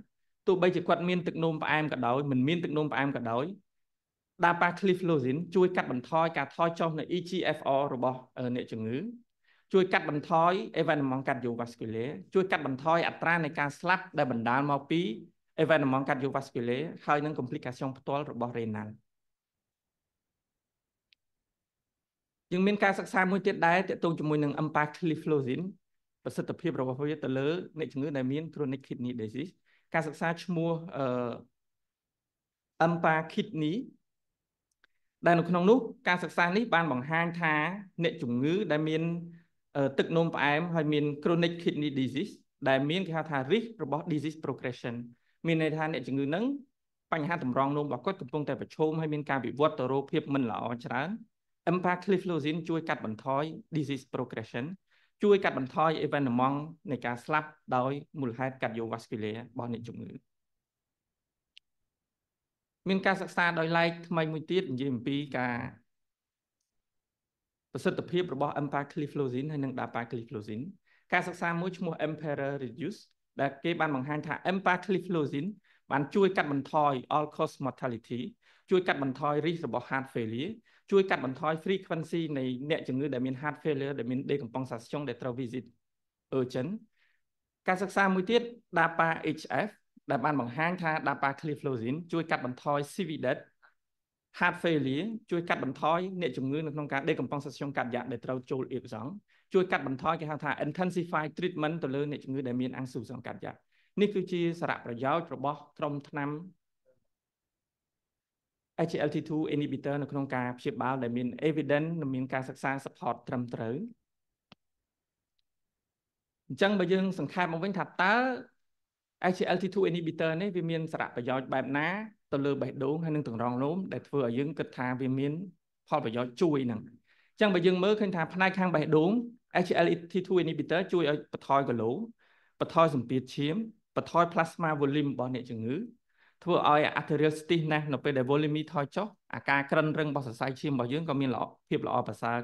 ទោះបីជាគាត់មានទឹកនោមផ្អែមក៏ដោយមិនមានទឹកនោមផ្អែមក៏ដោយ dapagliflozin ជួយកាត់បន្ថយការថយចុះនៃ EGFR របស់អ្នកជំងឺជួយកាត់បន្ថយ evenement cardiovascular ជួយកាត់បន្ថយអត្រានៃការស្លាប់ដែលបណ្ដាលមកពី evenement cardiovascular ហើយនិង complication ផ្ទាល់របស់ renal យើងមានការសិក្សាមួយទៀតដែរទាក់ទងជាមួយនឹង empagliflozin ប្រសិទ្ធភាពរបស់វាទៅលើអ្នកជំងឺដែលមាន chronic kidney disease ការសិក្សាឈ្មោះអឺ empakidney ដែលនៅក្នុងនោះការសិក្សានេះបានបង្ហាញថាអ្នកជំងឺដែលមានទឹកនោមផ្អែមហើយមាន chronic kidney disease ដែលមានគេហៅថា risk របស់ disease progression មានន័យថាអ្នកជំងឺនឹងបញ្ហាតម្រង់នោមរបស់គាត់កំពុងតែប្រឈមហើយមានការវិវត្តទៅរកភាពមិនល្អច្រើន empagliflozin ជួយកាត់បន្ថយ disease progression ជួយកាត់បន្ថយ evenement នៃការស្លាប់ដោយមូលហេតុ cardiovascular របស់អ្នកជំងឺមានការសិក្សាដោយឡែកថ្មីមួយទៀតនិយាយអំពីការប្រសិទ្ធភាពរបស់ empagliflozin ហើយនិង dapagliflozin ការសិក្សាមួយឈ្មោះ Emperor Reduce ដែលគេបានបង្ហាញថា empagliflozin បានជួយកាត់បន្ថយ all cause mortality ជួយកាត់បន្ថយ risk របស់ heart failure ជួយកាត់បន្ថយ frequency នៃអ្នកជំងឺដែលមាន heart failure ដែលមាន decompensation ដែលត្រូវ visit urgent ការសិក្សាមួយទៀត DAPA HF ដែលបានបង្ហាញថា dapagliflozin ជួយកាត់បន្ថយ CVD heart failure ជួយកាត់បន្ថយអ្នកជំងឺនៅក្នុងការ decompensation កាត់យ៉ាដែលត្រូវចូលអៀបសង្ឃជួយកាត់បន្ថយគេហៅថា intensify treatment ទៅលើអ្នកជំងឺដែលមានអាំងស៊ូសង្កាត់យ៉ានេះគឺជាសារៈប្រយោជន៍របស់ក្រុមថ្នាំ SGLT2 inhibitor នៅក្នុងការព្យាបាលដែលមាន evidence និងមានការសិក្សា support ត្រឹមត្រូវអញ្ចឹងបើយើងសង្ខេបមកវិញថាតើ SGLT2 inhibitor នេះវាមានសារៈប្រយោជន៍បែបណាទៅលើបេះដូងហើយនិងតម្រងនោមដែលធ្វើឲ្យយើងគិតថាវាមាន ផលប្រយោជន៍ជួយហ្នឹងអញ្ចឹងបើយើងមើលឃើញថាផ្នែកខាងបេះដូង SGLT2 inhibitor ជួយឲ្យបន្ថយគីឡូបន្ថយសម្ពាធឈាមបន្ថយ plasma volume របស់អ្នកជំងឺ ធ្វើឲ្យ arterial stiffness នៅពេលដែល volume ថយចុះអាការក្រិនរឹងរបស់សរសៃឈាមរបស់យើងក៏មានល្អភាពល្អប្រសើរ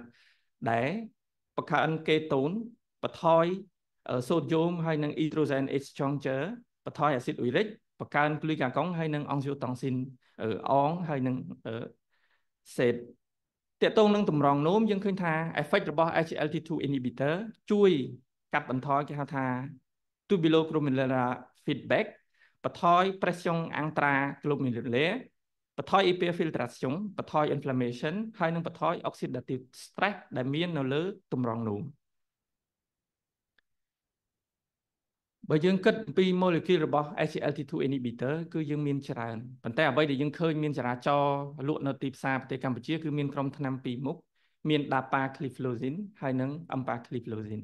ដែរបង្កើនកេតូនបន្ថយសូដ្យូមហើយនិង hydrogen exchanger បន្ថយអាស៊ីតអ៊ុយរិកបង្កើនគ្លីកាកុងហើយនិងអង់ស៊ីអូតង់ស៊ីនអងហើយនិងសេតតកតងនឹងតម្រងនោមយើងឃើញថា effect របស់ SGLT2 inhibitor ជួយកាត់បន្ថយគេហៅថា tuberoculaminal feedback បន្ថយ pression អង្ត្រាក្លូមីនូលែបន្ថយ EPA filtration បន្ថយ inflammation ហើយនិងបន្ថយ oxidative stress ដែលមាននៅលើតម្រងនោមបើយើងគិតពី molecule របស់ SGLT2 inhibitor គឺយើងមានច្រើនប៉ុន្តែអ្វីដែលយើងឃើញមានចរាចរណ៍លក់នៅទីផ្សារប្រទេសកម្ពុជាគឺមានក្រុមថ្នាំពីរមុខមាន dapagliflozin ហើយនិង empagliflozin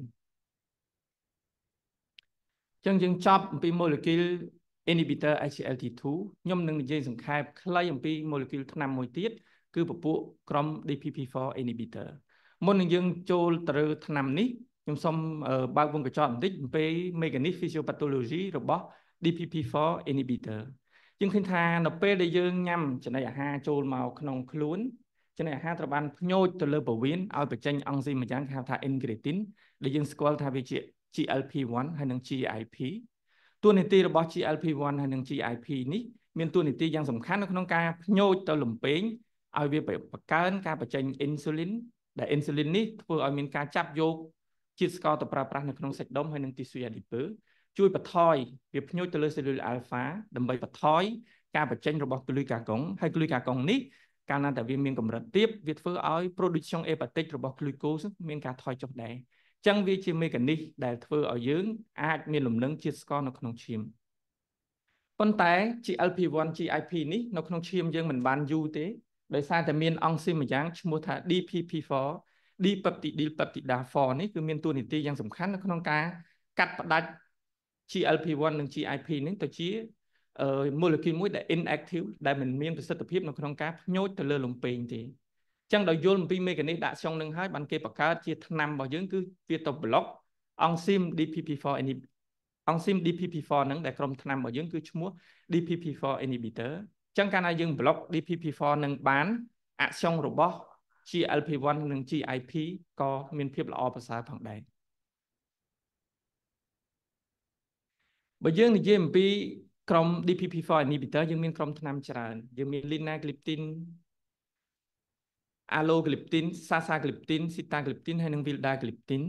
ចឹងយើងចប់អំពី molecule inhibitor SGLT2 ខ្ញុំនឹងនិយាយសង្ខេបខ្លីអំពី molecule ថ្នាំមួយទៀតគឺពពួកក្រុម DPP4 inhibitor មុននឹងយើងចូលទៅលើថ្នាំនេះខ្ញុំសូមបើកវងកញ្ចក់បន្តិចអំពី mechanism physiopathology របស់ DPP4 inhibitor យើងឃើញថានៅពេលដែលយើងញ៉ាំចំណីអាហារចូលមកក្នុងខ្លួនចំណីអាហារត្រូវបានផ្ញូចទៅលើពោះវៀនឲ្យបញ្ចេញអង់ស៊ីមម្យ៉ាងគេហៅថា incretin ដែលយើងស្គាល់ថាវាជា GLP-1 ហើយនិង GIP តួនាទីរបស់ GLP-1 ហើយនិង GIP នេះមានតួនាទីយ៉ាងសំខាន់នៅក្នុងការផ្ញូចទៅលំពេងឲ្យវាបង្កើនការបញ្ចេញអ៊ីនស៊ូលីនដែលអ៊ីនស៊ូលីននេះធ្វើឲ្យមានការចាប់យកជាតិស្ករទៅប្រើប្រាស់នៅក្នុងសាច់ដុំហើយនិងទីស៊ុយអាឌីពើជួយបន្ថយវាផ្ញូចទៅលើ cellule alpha ដើម្បីបន្ថយការបញ្ចេញរបស់ glucagon ហើយ glucagon នេះកាលណាតែវាមានកម្រិតទាបវាធ្វើឲ្យ production hepatic របស់ glucose មានការថយចុះដែរអញ្ចឹងវាជាមេកានិសដែលធ្វើឲ្យយើងអាចមានលំនឹងជាតិស្ករនៅក្នុងឈាមប៉ុន្តែ GLP-1 GIP នេះនៅក្នុងឈាមយើងមិនបានយូរទេដោយសារតែមានអង់ស៊ីមម្យ៉ាងឈ្មោះថា DPP4 dipeptidyl peptida 4នេះគឺមានតួនាទីយ៉ាងសំខាន់នៅក្នុងការកាត់ផ្ដាច់ GLP-1 និង GIP នេះទៅជា molecule មួយដែល inactive ដែលមិនមានប្រសិទ្ធភាពនៅក្នុងការផ្ញូចទៅលើលំពេងទេ ចឹងដោយយល់អំពីមេកានិសដាក់ខ្យងនឹងហើយបានគេបង្កើតជាថ្នាំរបស់យើងគឺវាទៅ block អង់ស៊ីម DPP4 អង់ស៊ីម DPP4 ហ្នឹងដែលក្រុមថ្នាំរបស់យើងគឺឈ្មោះ DPP4 inhibitor ចឹងកាលណាយើង block DPP4 នឹងបានអខ្យងរបស់ GLP-1 និង GIP ក៏មានភាពល្អប្រសើរផងដែរបើយើងនិយាយអំពីក្រុម DPP4 inhibitor យើងមានក្រុមថ្នាំច្រើនយើងមាន linagliptin allogliptin sasagliptin sitagliptin ហើយនិង vildagliptin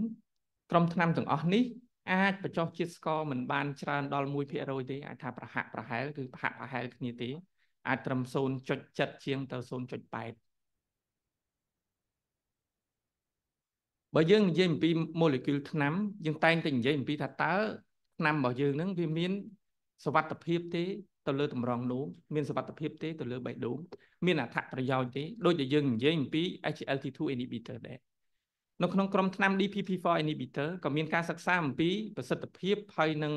ក្រុមថ្នាំទាំងអស់នេះអាចបញ្ចុះជាតិស្ករមិនបានច្រើនដល់1%ទេអាចថាប្រហាក់ប្រហែលគឺប្រហាក់ប្រហែលគ្នាទេ អាចត្រឹម0.7ជាងទៅ0.8បើយើងនិយាយអំពី molecule ថ្នាំយើងតែងតែនិយាយអំពីថាតើថ្នាំរបស់យើងហ្នឹងវាមានសវត្ថភាពទេ ទៅលើតម្រងនោមមានសវត្ថភាពទេទៅលើបេះដូង មានអត្ថប្រយោជន៍ទេដូចដែលយើងនិយាយអំពី SGLT2 inhibitor ដែរនៅក្នុងក្រុមថ្នាំ DPP4 inhibitor ក៏មានការសិក្សាអំពីប្រសិទ្ធភាពហើយនិង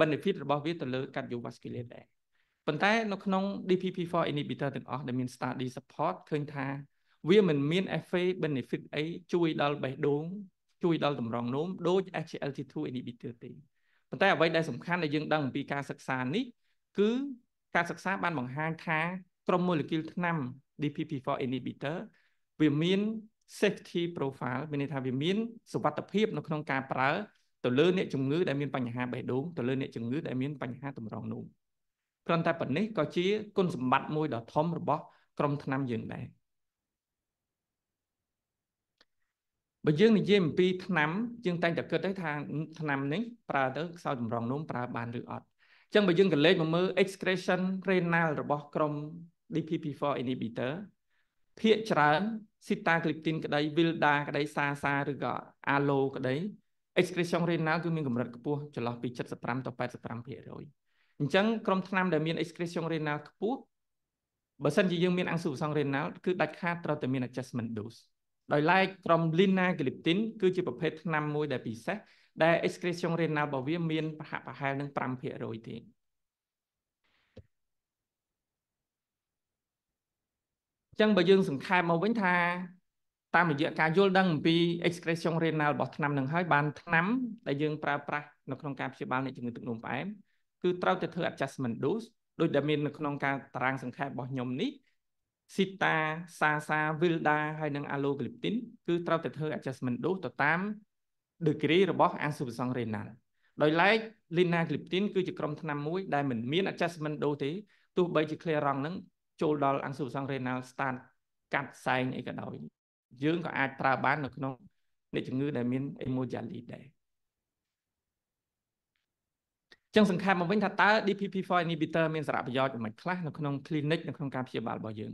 benefit របស់វាទៅលើ cardiovascular ដែរប៉ុន្តែនៅក្នុង DPP4 inhibitor ទាំងអស់ដែលមាន study support ឃើញថាវាមិនមាន effect benefit អីជួយដល់បេះដូងជួយដល់តម្រងនោមដូច SGLT2 inhibitor ទេប៉ុន្តែអ្វីដែលសំខាន់ដែលយើងដឹងអំពីការសិក្សានេះគឺការសិក្សាបានបង្ហាញថា ក្រុម molecule ថ្នាំ DPP4 inhibitor វាមាន safety profile មានន័យថាវាមានសុវត្ថិភាពនៅក្នុងការប្រើទៅលើអ្នកជំងឺដែលមានបញ្ហាបេះដូងទៅលើអ្នកជំងឺដែលមានបញ្ហាតម្រងនោមគ្រាន់តែប៉ុណ្ណេះក៏ជាគុណសម្បត្តិមួយដ៏ធំរបស់ក្រុមថ្នាំយើងដែរបើយើងនិយាយអំពីថ្នាំយើងតែងតែគិតទៅថាថ្នាំនេះប្រើទៅខ្សោយតម្រងនោមប្រើបានឬអត់អញ្ចឹងបើយើងក៏លេខមកមើល excretion renal របស់ក្រុម DPP4 inhibitor ភាគច្រើន sitagliptin ក្តី vilda ក្តី sasa ឬក៏ alo ក្តី excretion renal គឺមានកម្រិតខ្ពស់ចន្លោះពី75ទៅ85%អញ្ចឹងក្រុមថ្នាំដែលមាន excretion renal ខ្ពស់បើសិនជាយើងមានអង្គសុបសង្ឃ renal គឺដាច់ខាតត្រូវតែមាន adjustment dose ដោយឡែកក្រុម linagliptin គឺជាប្រភេទថ្នាំមួយដែលពិសេសដែល excretion renal របស់វាមានប្រហាក់ប្រហែលនឹង5%ទេ ចឹងបើយើងសង្ខេបមកវិញថាតាមរយៈការយល់ដឹងអំពី excretion renal របស់ថ្នាំនឹងហើយបានថ្នាំដែលយើងប្រើប្រាស់នៅក្នុងការព្យាបាលអ្នកជំងឺទឹកនោមផ្អែមគឺត្រូវតែធ្វើ adjustment dose ដូចដែលមាននៅក្នុងការតារាងសង្ខេបរបស់ខ្ញុំនេះ Sita Sasa Vilda ហើយនិង Allogliptin គឺត្រូវតែធ្វើ adjustment dose ទៅតាម degree របស់ Ansubesong renal ដោយឡែក Linagliptin គឺជាក្រុមថ្នាំមួយដែលមិនមាន adjustment dose ទេទោះបីជា clearance ហ្នឹង ចូលដល់អង្គសុបសង្ឃ renal stand កាត់សែងអីក៏ដោយយើងក៏អាចប្រើបាននៅក្នុងអ្នកជំងឺដែលមាន hemodialysis ដែរចឹងសង្ខេបមកវិញថាតើ DPP4 inhibitor មានសារៈប្រយោជន៍យ៉ាងម៉េចខ្លះនៅក្នុង clinic នៅក្នុងការព្យាបាលរបស់យើង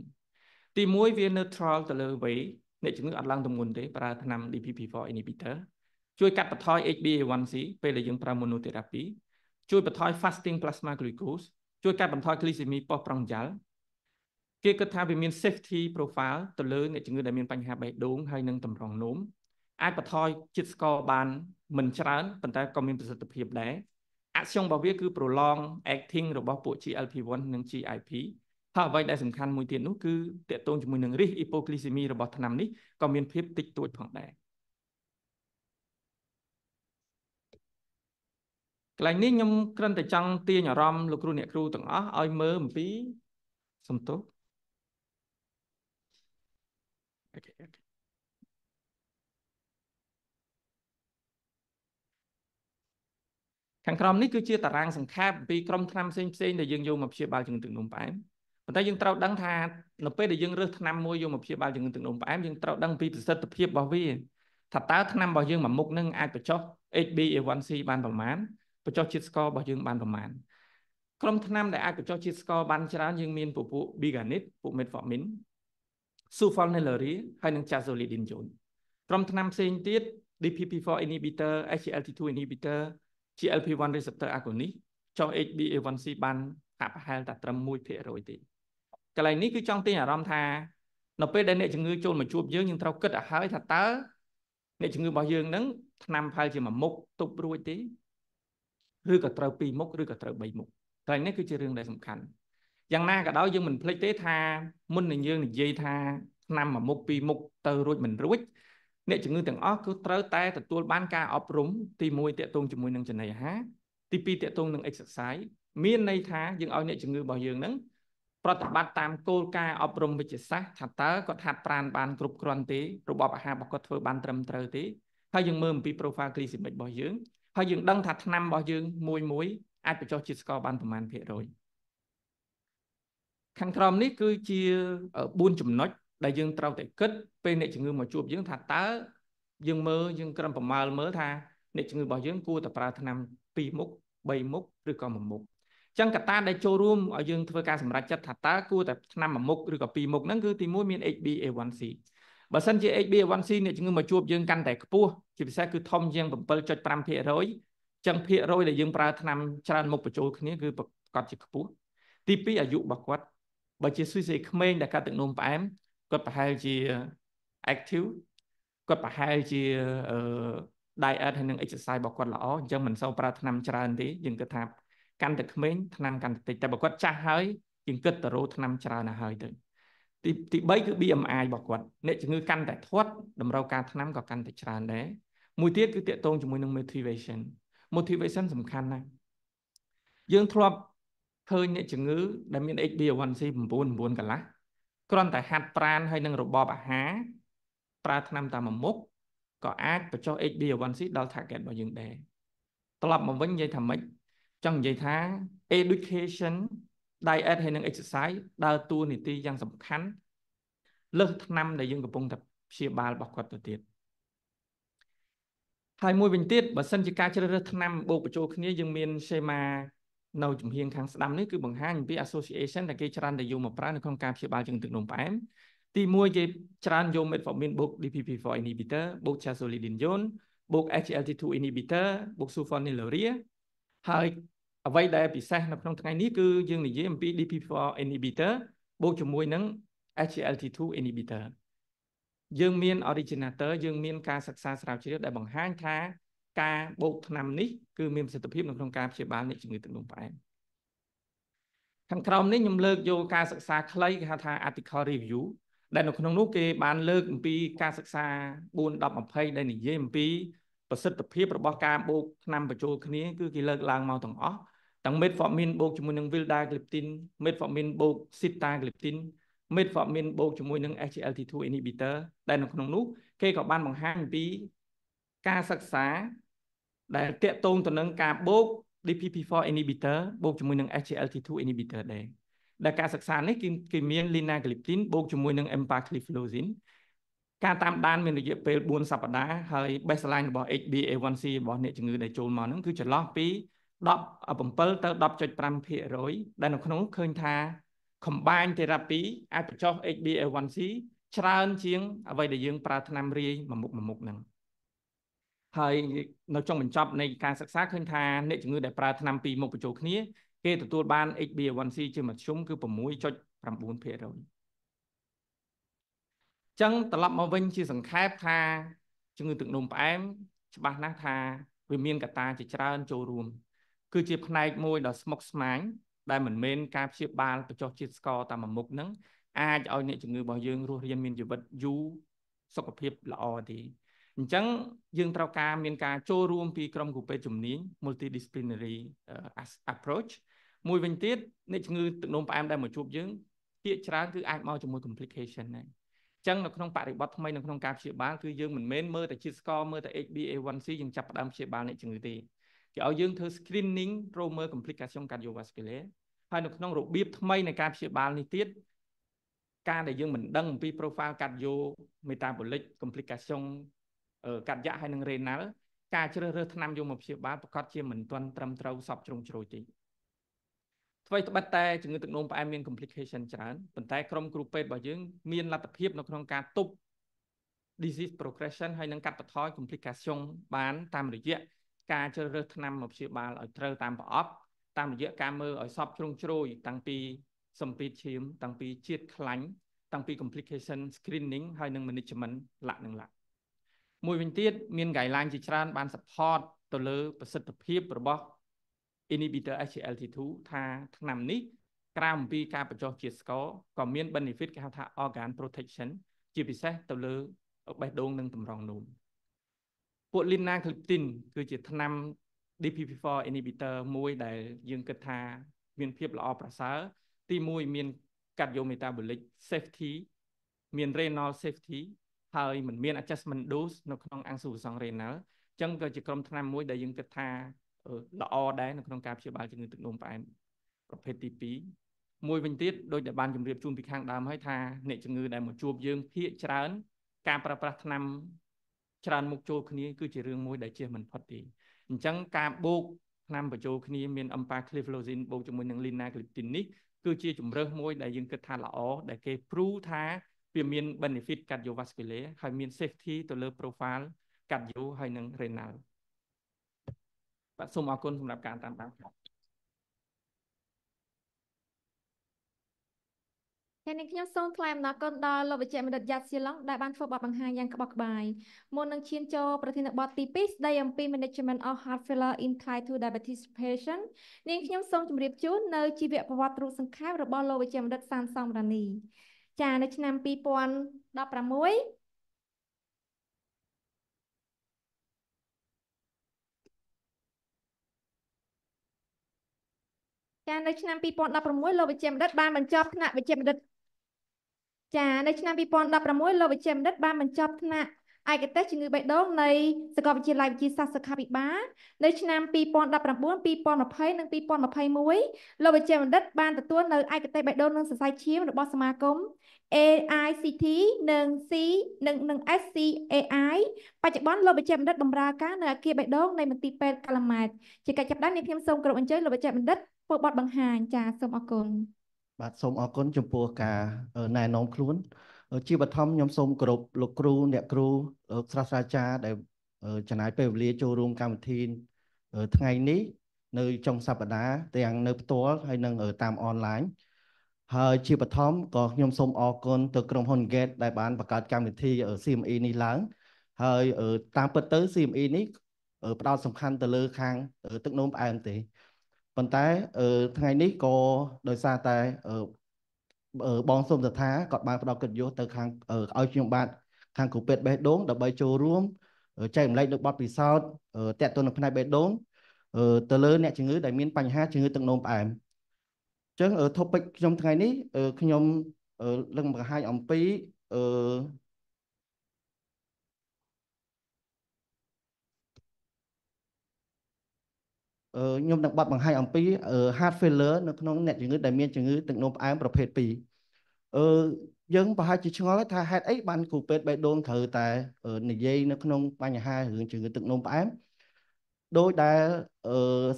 ទី1វា neutral ទៅលើ weight អ្នកជំងឺអត់ឡើងទម្ងន់ទេប្រើថ្នាំ DPP4 inhibitor ជួយកាត់បន្ថយ HbA1c ពេលដែលយើងប្រើ monotherapy ជួយបន្ថយ fasting plasma glucose ជួយកាត់បន្ថយ glycemic post prandial គេគិតថាវាមាន safety profile ទៅលើអ្នកជំងឺដែលមានបញ្ហាបេះដូងហើយនិងតម្រងនោមអាចបន្ថយជាតិស្ករបានមិនច្រើនប៉ុន្តែក៏មានប្រសិទ្ធភាពដែរអក្សររបស់វាគឺ prolong acting របស់ពួក GLP-1 និង GIP ហើយអ្វីដែលសំខាន់មួយទៀតនោះគឺទាក់ទងជាមួយនឹង risk hypoglycemia របស់ថ្នាំនេះក៏មានភាពតិចតួចផងដែរកន្លែងនេះខ្ញុំគ្រាន់តែចង់ទាញអារម្មណ៍លោកគ្រូអ្នកគ្រូទាំងអស់ឲ្យមើលអំពីសុំទោស OK OKខាងក្រោមនេះគឺជាតារាងសង្ខេបពីក្រុមថ្នាំផ្សេងផ្សេងដែលយើងយកមកព្យាបាលជំងឺទឹកនោមផ្អែមប៉ុន្តែយើងត្រូវដឹងថានៅពេលដែលយើងរើសថ្នាំមួយយកមកព្យាបាលជំងឺទឹកនោមផ្អែមយើងត្រូវដឹងពីប្រសិទ្ធភាពរបស់វាថាតើថ្នាំរបស់យើងមួយមុខនឹងអាចបញ្ចុះ HbA1c បានប្រមាណបញ្ចុះជាតិស្កររបស់យើងបានប្រមាណក្រុមថ្នាំដែលអាចបញ្ចុះជាតិស្ករបានច្រើនយើងមានពពួក biganit ពួក metformin sulfonylurea ហើយនិង chazolidinone ក្រុមថ្នាំផ្សេងទៀត DPP4 inhibitor SGLT2 inhibitor GLP1 receptor agonist ចុះ HbA1c បានហាក់ប្រហែលតែត្រឹម1%ទេកន្លែងនេះគឺចង់ទាញអារម្មណ៍ថានៅពេលដែលអ្នកជំងឺចូលមកជួបយើងយើងត្រូវគិតឲ្យហើយថាតើអ្នកជំងឺរបស់យើងនឹងថ្នាំផែលជាមួយមុខទប់រួចទេឬក៏ត្រូវពីរមុខឬក៏ត្រូវបីមុខកន្លែងនេះគឺជារឿងដែលសំខាន់ យ៉ាងណាក៏ដោយយើងមិនភ្លេចទេថាមុននឹងយើងនិយាយថាឆ្នាំមួយមុខពីរមុខទៅរួចមិនរួចអ្នកជំងឺទាំងអស់គឺត្រូវតែទទួលបានការអប់រំទី1តាក់ទងជាមួយនឹងចំណីអាហារទី2តាក់ទងនឹង exercise មានន័យថាយើងឲ្យអ្នកជំងឺរបស់យើងហ្នឹងប្រតិបត្តិតាមគោលការណ៍អប់រំវិទ្យាសាស្ត្រថាតើគាត់ហាត់ប្រាណបានគ្រប់គ្រាន់ទេរបបអាហាររបស់គាត់ធ្វើបានត្រឹមត្រូវទេហើយយើងមើលអំពី profile glycemic របស់យើងហើយយើងដឹងថាថ្នាំរបស់យើងមួយមួយអាចបញ្ចុះជាតិស្ករបានប្រមាណភាគរយ ខាងក្រោមនេះគឺជា4ចំណុចដែលយើងត្រូវតែគិតពេលអ្នកជំងឺមកជួបយើងថាតើយើងមើលយើងក្រំប្រមាលមើលថាអ្នកជំងឺរបស់យើងគួរតែប្រើថ្នាំ2មុខ3មុខឬក៏1មុខអញ្ចឹងកត្តាដែលចូលរួមឲ្យយើងធ្វើការសម្រេចចិត្តថាតើគួរតែថ្នាំមួយមុខឬក៏ពីរមុខហ្នឹងគឺទី1មាន HbA1c បើសិនជា HbA1c អ្នកជំងឺមកជួបយើងកាន់តែខ្ពស់ជាពិសេសគឺធំជាង7.5%ចឹងភាគរយដែលយើងប្រើថ្នាំច្រើនមុខបញ្ចូលគ្នាគឺប្រកាសជាខ្ពស់ទី2អាយុរបស់គាត់ បើជាស៊ុយសេក្មេងដែលកើតទឹកនោមផ្អែមគាត់ប្រហែលជា active គាត់ប្រហែលជាអឺ diet ហើយនឹង exercise របស់គាត់ល្អអញ្ចឹងមិនសូវប្រើថ្នាំច្រើនទេយើងគិតថាកាន់តែក្មេងថ្នាំកាន់តែតិចតែបើគាត់ចាស់ហើយយើងគិតទៅរោថ្នាំច្រើនទៅហើយទៅទីទី3គឺ BMI របស់គាត់អ្នកជំងឺកាន់តែធាត់តម្រូវការថ្នាំក៏កាន់តែច្រើនដែរមួយទៀតគឺតាកតងជាមួយនឹង motivation motivation សំខាន់ណាស់យើងធ្លាប់ ឃើញអ្នកជំងឺដែលមាន HbA1c 9 9កន្លះគ្រាន់តែហាត់ប្រាណហើយនឹងរបបអាហារប្រើថ្នាំតាមមុខក៏អាចបញ្ចុះ HbA1c ដល់ target របស់យើងដែរត្រឡប់មកវិញនិយាយថាម៉េចចង់និយាយថា education diet ហើយនិង exercise ដើរតួនាទីយ៉ាងសំខាន់លើសថ្នាំដែលយើងកំពុងតែព្យាបាលរបស់គាត់ទៅទៀតហើយមួយវិញទៀតបើសិនជាការជ្រើសរើសថ្នាំបូកបញ្ចូលគ្នាយើងមាន schema នៅជំហៀងខាងស្ដាំនេះគឺបង្ហាញអំពី association ដែលគេច្រើនតែយកមកប្រើនៅក្នុងការព្យាបាលជំងឺទឹកនោមផ្អែមទី1គេច្រើនយក metformin បូក DPP4 inhibitor បូក chazolidinone បូក SGLT2 inhibitor បូក sulfonylurea ហើយអ្វីដែលពិសេសនៅក្នុងថ្ងៃនេះគឺយើងនិយាយអំពី DPP4 inhibitor បូកជាមួយនឹង SGLT2 inhibitor យើងមាន originator យើងមានការសិក្សាស្រាវជ្រាវដែលបង្ហាញថា ការបូកថ្នាំនេះគឺមានប្រសិទ្ធភាពនៅក្នុងការព្យាបាលអ្នកជំងឺទឹកនោមផ្អែមខាងក្រោមនេះខ្ញុំលើកយកការសិក្សាខ្លីគេហៅថា article review ដែលនៅក្នុងនោះគេបានលើកអំពីការសិក្សា4 10 20ដែលនិយាយអំពីប្រសិទ្ធភាពរបស់ការបូកថ្នាំបញ្ចូលគ្នាគឺគេលើកឡើងមកទាំងអស់ទាំង metformin បូកជាមួយនឹង vildagliptin metformin បូក sitagliptin metformin បូកជាមួយនឹង SGLT2 inhibitor ដែលនៅក្នុងនោះគេក៏បានបង្ហាញអំពីការសិក្សា ដែលតាក់ទងទៅនឹងការបូក DPP4 inhibitor បូកជាមួយនឹង SGLT2 inhibitor ដែរដែលការសិក្សានេះគឺគេមាន linagliptin បូកជាមួយនឹង empagliflozin ការតាមដានមានរយៈពេល4សប្តាហ៍ហើយ baseline របស់ HbA1c របស់អ្នកជំងឺដែលចូលមកហ្នឹងគឺចន្លោះពី17ទៅ10.5%ដែលនៅក្នុងឃើញថា combine therapy អាចបញ្ចុះ HbA1c ច្រើនជាងអ្វីដែលយើងប្រើថ្នាំរាយមួយមុខមួយមុខហ្នឹង ហើយនៅចុងបញ្ចប់នៃការសិក្សាឃើញថាអ្នកជំងឺដែលប្រើថ្នាំពីរមុខបញ្ចូលគ្នាគេទទួលបាន HbA1c ជាមធ្យមគឺ6.9%ចឹងត្រឡប់មកវិញជាសង្ខេបថាជំងឺទឹកនោមផ្អែមច្បាស់ណាស់ថាវាមានកត្តាជាច្រើនចូលរួម គឺជាផ្នែកមួយដ៏ស្មុគស្មាញដែលមិនមែនការព្យាបាលបញ្ចុះជាតិស្ករតាមមុខហ្នឹងអាចឲ្យអ្នកជំងឺរបស់យើងរស់រានមានជីវិតយូរសុខភាពល្អទេ អញ្ចឹងយើងត្រូវការមានការចូលរួមពីក្រុមគ្រូពេទ្យជំនាញ multidisciplinary approach មួយវិញទៀតអ្នកជំងឺទឹកនោមផ្អែមដែលមកជួបយើងភាគច្រើនគឺអាចមកជាមួយ complication ដែរចឹងនៅក្នុងបរិបទថ្មីនៅក្នុងការព្យាបាលគឺយើងមិនមែនមើលតែជាតិស្ករមើលតែ HbA1c យើងចាប់ផ្ដើមព្យាបាលអ្នកជំងឺទេគេឲ្យយើងធ្វើ screening រកមើល complication cardiovascular ហើយនៅក្នុងរបៀបថ្មីនៃការព្យាបាលនេះទៀតការដែលយើងមិនដឹងអំពី profile cardio metabolic complication កាត់យ៉ាក់ហើយនឹង renal ការជ្រើសរើសថ្នាំយកមកព្យាបាលប្រកាសជាមិនទាន់ត្រឹមត្រូវសពជ្រុងជ្រោយទេអ្វីត្បិតតែជំងឺទឹកនោមផ្អែមមាន complication ច្រើនប៉ុន្តែក្រុមគ្រូពេទ្យរបស់យើងមានលទ្ធភាពនៅក្នុងការទប់ disease progression ហើយនឹងកាត់បន្ថយ complication បានតាមរយៈការជ្រើសរើសថ្នាំមកព្យាបាលឲ្យត្រូវតាមប្រអប់តាមរយៈការមើលឲ្យសពជ្រុងជ្រោយតាំងពីសម្ពាធឈាមតាំងពីជាតិខ្លាញ់តាំងពី complication screening ហើយនឹង management លក្ខនឹងលក្ខ មួយវិញទៀតមាន guideline ជាច្រើនបាន support ទៅលើប្រសិទ្ធភាពរបស់ inhibitor SGLT2 ថាថ្នាំនេះក្រៅអំពីការបញ្ចុះជាតិស្ករក៏មាន benefit គេហៅថា organ protection ជាពិសេសទៅលើបេះដូងនិងតម្រងនោមពួក linagliptin គឺជាថ្នាំ DPP4 inhibitor មួយដែលយើងគិតថា មានភាពល្អប្រសើរទី1មាន cardiometabolic safety មាន renal safety ហើយមិនមាន adjustment dose នៅក្នុងអង្គសុវសង្ឃ renal អញ្ចឹងក៏ជាក្រុមថ្នាំមួយដែលយើងគិតថាល្អដែរនៅក្នុងការព្យាបាលជំងឺទឹកនោមផ្អែមប្រភេទទី2មួយវិញទៀតដោយដែលបានជម្រាបជូនពីខាងដើមហើយថាអ្នកជំងឺដែលមកជួបយើងភាគច្រើន ការប្រើប្រាស់ថ្នាំច្រើនមុខចូលគ្នាគឺជារឿងមួយដែលជៀសមិនផុតទេអញ្ចឹងការបូកថ្នាំបញ្ចូលគ្នាមាន empagliflozin បូកជាមួយនឹង linagliptin នេះគឺជាជំរើសមួយដែលយើងគិតថាល្អដែលគេ prove ថា វាមាន benefit cardiovascular ហើយមាន safety ទៅលើ profile cardio ហើយនិង renal បាទសូមអរគុណសម្រាប់ការតាមដានครับថ្ងៃនេះខ្ញុំសូមថ្លែងអំណរគុណដល់លោកវិជ្ជបណ្ឌិតយ៉ាត់ស៊ីឡុងដែលបានធ្វើបទបង្ហាញយ៉ាងក្បោះក្បាយមុននឹងឈានចូលប្រធានបទទី2ស្ដីអំពី Management of Heart Failure in Type 2 Diabetes Patient នាងខ្ញុំសូមជម្រាបជូននៅជីវប្រវត្តិរូបសង្ខេបរបស់លោកវិជ្ជបណ្ឌិតសានសំរានី ចានៅឆ្នាំ2016ចានៅឆ្នាំ2016លោកវិជ្ជបណ្ឌិតបានបញ្ចប់ថ្នាក់វិជ្ជបណ្ឌិតចានៅឆ្នាំ2016លោកវិជ្ជបណ្ឌិតបានបញ្ចប់ថ្នាក់ ឯកទេសជំងឺបេះដូងនៃសាកលវិទ្យាល័យវិទ្យាសាស្ត្រសុខាភិបាលនៅឆ្នាំ2019 2020និង2021លោកវិជ្ជបណ្ឌិតបានទទួលនៅឯកទេសបេះដូងនិងសរសៃឈាមរបស់សមាគម AICT និង C និងនិង SCAI បច្ចុប្បន្នលោកវិជ្ជបណ្ឌិតបម្រើការនៅអគារបេះដូងនៃមន្ទីរពេទ្យកាឡាម៉ែតជាកិច្ចចាប់ផ្ដើមនេះខ្ញុំសូមគោរពអញ្ជើញលោកវិជ្ជបណ្ឌិតធ្វើបទបង្ហាញចាសូមអរគុណបាទសូមអរគុណចំពោះការណែនាំខ្លួន ជាបឋមខ្ញុំសូមគោរពលោកគ្រូអ្នកគ្រូសាស្ត្រាចារ្យដែលចំណាយពេលវេលាចូលរួមកម្មវិធីថ្ងៃនេះនៅចុងសប្តាហ៍ទាំងនៅផ្ទាល់ហើយនិងតាមអនឡាញហើយជាបឋមក៏ខ្ញុំសូមអរគុណទៅក្រុមហ៊ុន Gate ដែលបានបង្កើតកម្មវិធី CME នេះឡើង ហើយតាមពិតទៅ CME នេះផ្ដោតសំខាន់ទៅលើខាងទឹកនោមផ្អែមទេប៉ុន្តែថ្ងៃនេះក៏ដោយសារតែ បងសុំសថាគាត់បានផ្ដល់កិត្តិយសទៅខាងឲ្យខ្ញុំបាទខាងគ្រូពេទ្យបេះដូងដើម្បីចូលរួមចែករំលែកនៅបទពិសោធន៍តាក់ទងនឹងផ្នែកបេះដូងទៅលើអ្នកជំងឺដែលមានបញ្ហាជំងឺទឹកនោមផ្អែមអញ្ចឹង topic ខ្ញុំថ្ងៃនេះខ្ញុំលើកបង្ហាញអំពី ខ្ញុំនឹងបាត់បង្ហាញអំពី heart failure នៅក្នុងអ្នកជំងឺដែលមានជំងឺទឹកនោមផ្អែមប្រភេទ2អឺយើងប្រហែលជាឆ្ងល់ថាហេតុអីបានគ្រូពេទ្យបេះដូងត្រូវតែនិយាយនៅក្នុងបញ្ហារឿងជំងឺទឹកនោមផ្អែមដោយដែល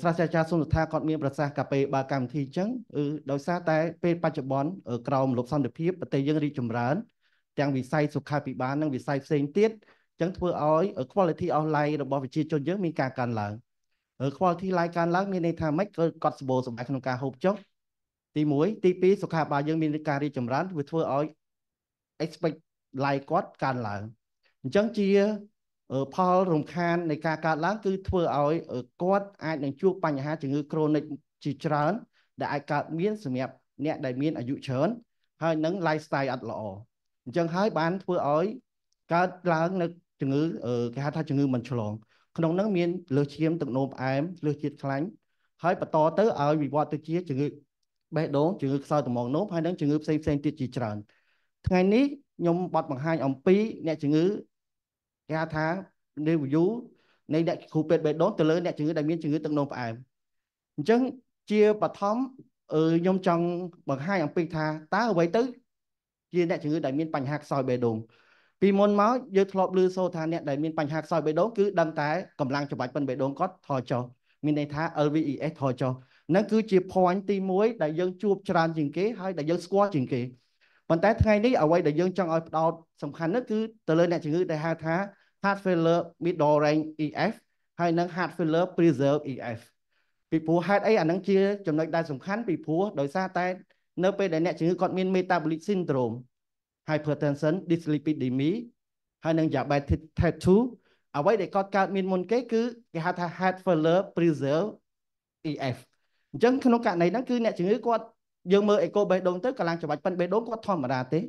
សាស្ត្រាចារ្យសុនថាគាត់មានប្រសាសន៍កាពេលបើកម្មវិធីអញ្ចឹងដោយសារតែពេលបច្ចុប្បន្នក្រោមលុបសន្តិភាពប្រទេសយើងរីកចម្រើន ទាំងវិស័យសុខាភិបាលនិងវិស័យផ្សេងទៀតអញ្ចឹងធ្វើឲ្យ quality of life របស់ប្រជាជនយើងមានការកើនឡើង quality life កើនឡើងមានន័យថាម៉េចក៏គាត់សម្បូរសម្បាយក្នុងការហូបចុកទី1ទី2សុខាភិបាលយើងមានការរីកចម្រើនវាធ្វើឲ្យ expect life គាត់កើនឡើងអញ្ចឹងជាផលរំខាននៃការកើតឡើងគឺធ្វើឲ្យគាត់អាចនឹងជួបបញ្ហាជំងឺ chronic ជាច្រើន ដែលអាចកើតមានសម្រាប់អ្នកដែលមានអាយុច្រើនហើយនឹង lifestyle អត់ល្អអញ្ចឹងហើយបានធ្វើឲ្យកើតឡើងនៅជំងឺគេហៅថាជំងឺមិនឆ្លង ក្នុងនោះមានលើសឈាមទឹកនោមផ្អែមលើសជាតិខ្លាញ់ហើយបន្តទៅឲ្យវិវត្តទៅជាជំងឺបេះដូងជំងឺខ្សោយត្មងនោមហើយនិងជំងឺផ្សេងផ្សេងទៀតជាច្រើន ថ្ងៃនេះខ្ញុំបត់បង្ហាញអំពីអ្នកជំងឺគេហៅថា review នៃអ្នកគ្រូពេទ្យបេះដូងទៅលើអ្នកជំងឺដែលមានជំងឺទឹកនោមផ្អែមអញ្ចឹងជាបឋមខ្ញុំចង់បង្ហាញអំពីថាតើអ្វីទៅ ជាអ្នកជំងឺដែលមានបញ្ហាខ្សោយបេះដូង ពីមុនមកយើងធ្លាប់ឮសូរថាអ្នកដែលមានបញ្ហាខ្សោយបេះដូងគឺដឹងតែកម្លាំងច្របាច់ប៉ិនបេះដូងគាត់ថយចុះមានន័យថា LVES ថយចុះនឹងគឺជា point ទី1ដែលយើងជួបច្រើនជាងគេហើយដែលយើងស្គាល់ជាងគេប៉ុន្តែថ្ងៃនេះអ្វីដែលយើងចង់ឲ្យផ្ដោតសំខាន់នោះគឺទៅលើអ្នកជំងឺដែលហៅថា heart failure middle range EF ហើយនិង heart failure preserve EF ពីព្រោះហេតុអីអានឹងជាចំណុចដែលសំខាន់ពីព្រោះដោយសារតែនៅពេលដែលអ្នកជំងឺគាត់មាន metabolic syndrome hypertension dyslipidemia ហើយនិង diabetes type 2អ្វីដែលគាត់កើតមានមុនគេគឺគេហៅថា heart failure preserve EF អញ្ចឹងក្នុងករណីហ្នឹងគឺអ្នកជំងឺគាត់យើងមើលអេកូបេះដូងទៅកម្លាំងច្របាច់ប៉ិនបេះដូងគាត់ធម្មតាទេ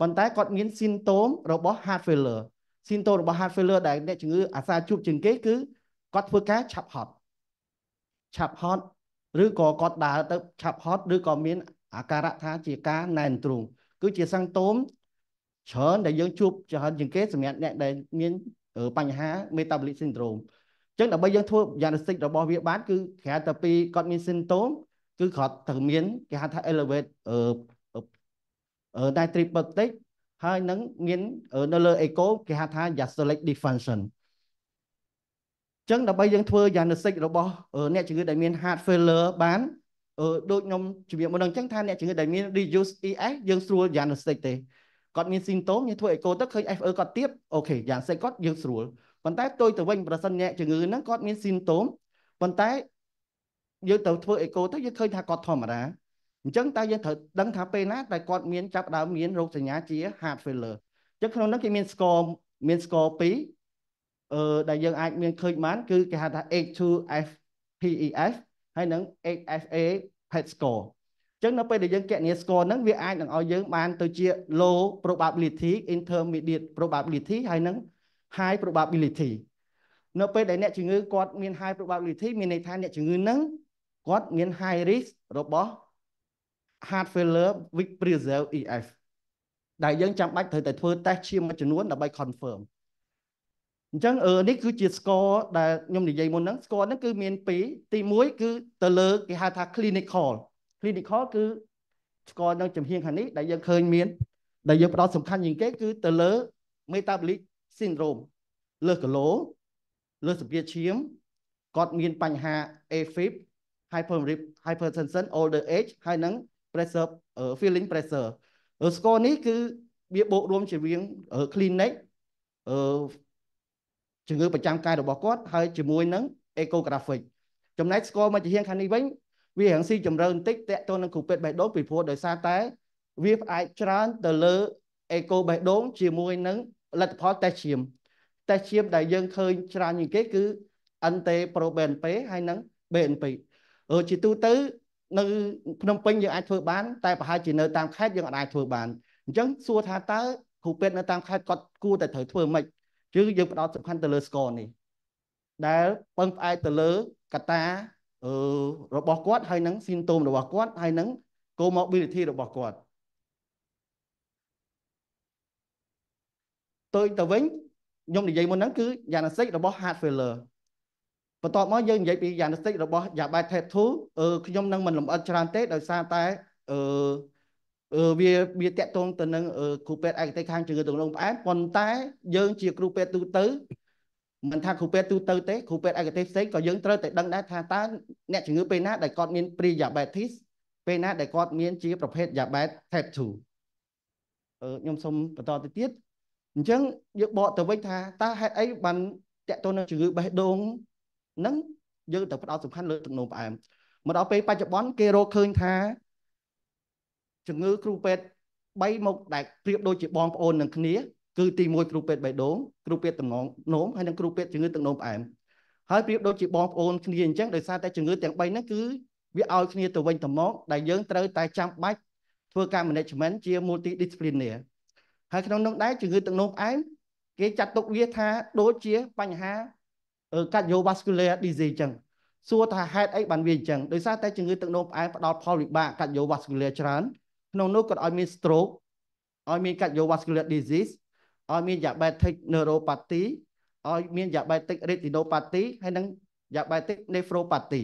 ប៉ុន្តែគាត់មាន symptom របស់ heart failure symptom របស់ heart failure ដែលអ្នកជំងឺអាសាជួបជាងគេគឺគាត់ធ្វើការឆាប់ហត់ឆាប់ហត់ឬក៏គាត់ដើរទៅឆាប់ហត់ឬក៏មានអាការៈថាជាការណែនទ្រូង គឺជាសង្តូមច្រើនដែលយើងជួបច្រើនជាងគេសម្រាប់អ្នកដែលមានបញ្ហា metabolic syndrome អញ្ចឹងដើម្បីយើងធ្វើ diagnostic របស់វាបានគឺក្រៅតែពីគាត់មាន symptom គឺគឺគាត់ត្រូវមានគេហៅថា elevate អឺអឺ nitric peptide ហើយនឹងមាននៅលើ echo គេហៅថា diastolic defunction ចឹងដើម្បីយើងធ្វើ diagnostic របស់អ្នកជំងឺដែលមាន heart failure បានអឺ ដូចខ្ញុំជំរាបមុនហ្នឹងចឹងថាអ្នកជំងឺដែលមាន reduce ES យើងស្រួល diagnostic ទេគាត់មាន symptom យើងធ្វើ echo ទៅឃើញ FE គាត់ទៀតអូខេ diagnostic គាត់យើងស្រួលប៉ុន្តែផ្ទុយទៅវិញប្រសិនអ្នកជំងឺហ្នឹងគាត់មាន symptom ប៉ុន្តែយើងទៅធ្វើ echo ទៅយើងឃើញថាគាត់ធម្មតាអញ្ចឹងតើយើងត្រូវដឹងថាពេលណាតែគាត់មានចាប់ដើមមានរោគសញ្ញាជា heart failure អញ្ចឹងក្នុងនោះគេមាន score មាន score 2អឺដែលយើងអាចមានឃើញបានគឺគេហៅថា H2FPEF ហើយនិង HFA PET score អញ្ចឹងនៅពេលដែលយើងកណនី score ហ្នឹងវាអាចនឹងឲ្យយើងបានទៅជា low probability intermediate probability ហើយនិង high probability នៅពេលដែលអ្នកជំងឺគាត់មាន high probability មានន័យថាអ្នកជំងឺហ្នឹងគាត់មាន high risk របស់ heart failure with preserved EF ដែលយើងចាំបាច់ត្រូវតែធ្វើ test ឈាមមួយចំនួនដើម្បី confirm អញ្ចឹងអឺនេះគឺជា score ដែលខ្ញុំនិយាយមុនហ្នឹង score ហ្នឹងគឺមាន2ទី1គឺទៅលើគេហៅថា clinical clinical គឺ score នៅចំហៀងខាងនេះដែលយើងឃើញមាន ដែលយើងផ្ដោតសំខាន់ជាងគេគឺទៅលើ metabolic syndrome លើសគីឡូលើសសម្ពាធឈាមគាត់មានបញ្ហា AFib hypertension older age ហើយនឹង pressure feeling pressure score នេះគឺវាបូករួមជាមួយ clinic អឺ ជំងឺប្រចាំកាយរបស់គាត់ហើយជាមួយនឹង echographic ចំណែក score មកជាហៀងខាងនេះវិញវារាំងស៊ីចម្រើនបន្តិចតកតទៅនឹងគ្រូពេទ្យបេះដូងពីព្រោះដោយសារតែវាផ្អែកច្រើនទៅលើ echo បេះដូងជាមួយនឹងលទ្ធផល test ឈាម test ឈាមដែលយើងឃើញច្រើនជាងគេគឺ NT pro BNP ហើយនិង BNP អឺជាទូទៅនៅភ្នំពេញយើងអាចធ្វើបាន តែប្រហែលជានៅតាមខេត្តយើងអាចធ្វើបានអញ្ចឹងសួរថាតើគ្រូពេទ្យនៅតាមខេត្តគាត់គួរតែត្រូវធ្វើម៉េច គឺយើងផ្ដោតសំខាន់ទៅលើ score នេះដែលពឹងផ្អែកទៅលើកត្តាអឺរបស់គាត់ហើយនឹង symptom របស់គាត់ហើយនឹង comorbidity របស់គាត់ទៅទៅវិញខ្ញុំនិយាយមុនហ្នឹងគឺ diagnostic របស់ heart failure បន្ទាប់មកយើងនិយាយពី diagnostic របស់ diabetes type 2អឺខ្ញុំនឹងមិនលម្អិតច្រើនទេដោយសារតែអឺអឺ វាវាតកតងទៅនឹងគ្រូពេទ្យឯកទេសខាងជំងឺទឹកនោមផ្អែមប៉ុន្តែយើងជាគ្រូពេទ្យទូទៅមិនថាគ្រូពេទ្យទូទៅទេគ្រូពេទ្យឯកទេសផ្សេងក៏យើងត្រូវតែដឹងដែរថាតើអ្នកជំងឺពេលណាដែលគាត់មាន pre diabetes ពេលណាដែលគាត់មានជាប្រភេទ diabetes type 2អឺខ្ញុំសូមបន្តទៅទៀតអញ្ចឹងយើងបកទៅវិញថាតើហេតុអីបានតកតទៅនឹងជំងឺបេះដូងហ្នឹងយើងត្រូវផ្ដោតសំខាន់លើទឹកនោមផ្អែមមកដល់ពេលបច្ចុប្បន្នគេរកឃើញថា ជំងឺគ្រូពេទ្យ3មុខដែលប្រៀបដូចជាបងប្អូននឹងគ្នាគឺទី1គ្រូពេទ្យបេះដូងគ្រូពេទ្យតំណងនោមហើយនិងគ្រូពេទ្យជំងឺទឹកនោមផ្អែមហើយប្រៀបដូចជាបងប្អូនគ្នាអញ្ចឹងដោយសារតែជំងឺទាំង3ហ្នឹងគឺវាឲ្យគ្នាទៅវិញទៅមកដែលយើងត្រូវតែចាំបាច់ធ្វើការ management ជា multidisciplinary ហើយក្នុងនោះដែរជំងឺទឹកនោមផ្អែមគេចាត់ទុកវាថាដូចជាបញ្ហា cardiovascular disease ចឹងសួរថាហេតុអីបានវាអញ្ចឹងដោយសារតែជំងឺទឹកនោមផ្អែមផ្ដល់ផលវិបាក cardiovascular ច្រើន ក្នុងនោះក៏ឲ្យមាន stroke ឲ្យមាន cardiovascular disease ឲ្យមាន diabetic neuropathy ឲ្យមាន diabetic retinopathy ហើយនិង diabetic nephropathy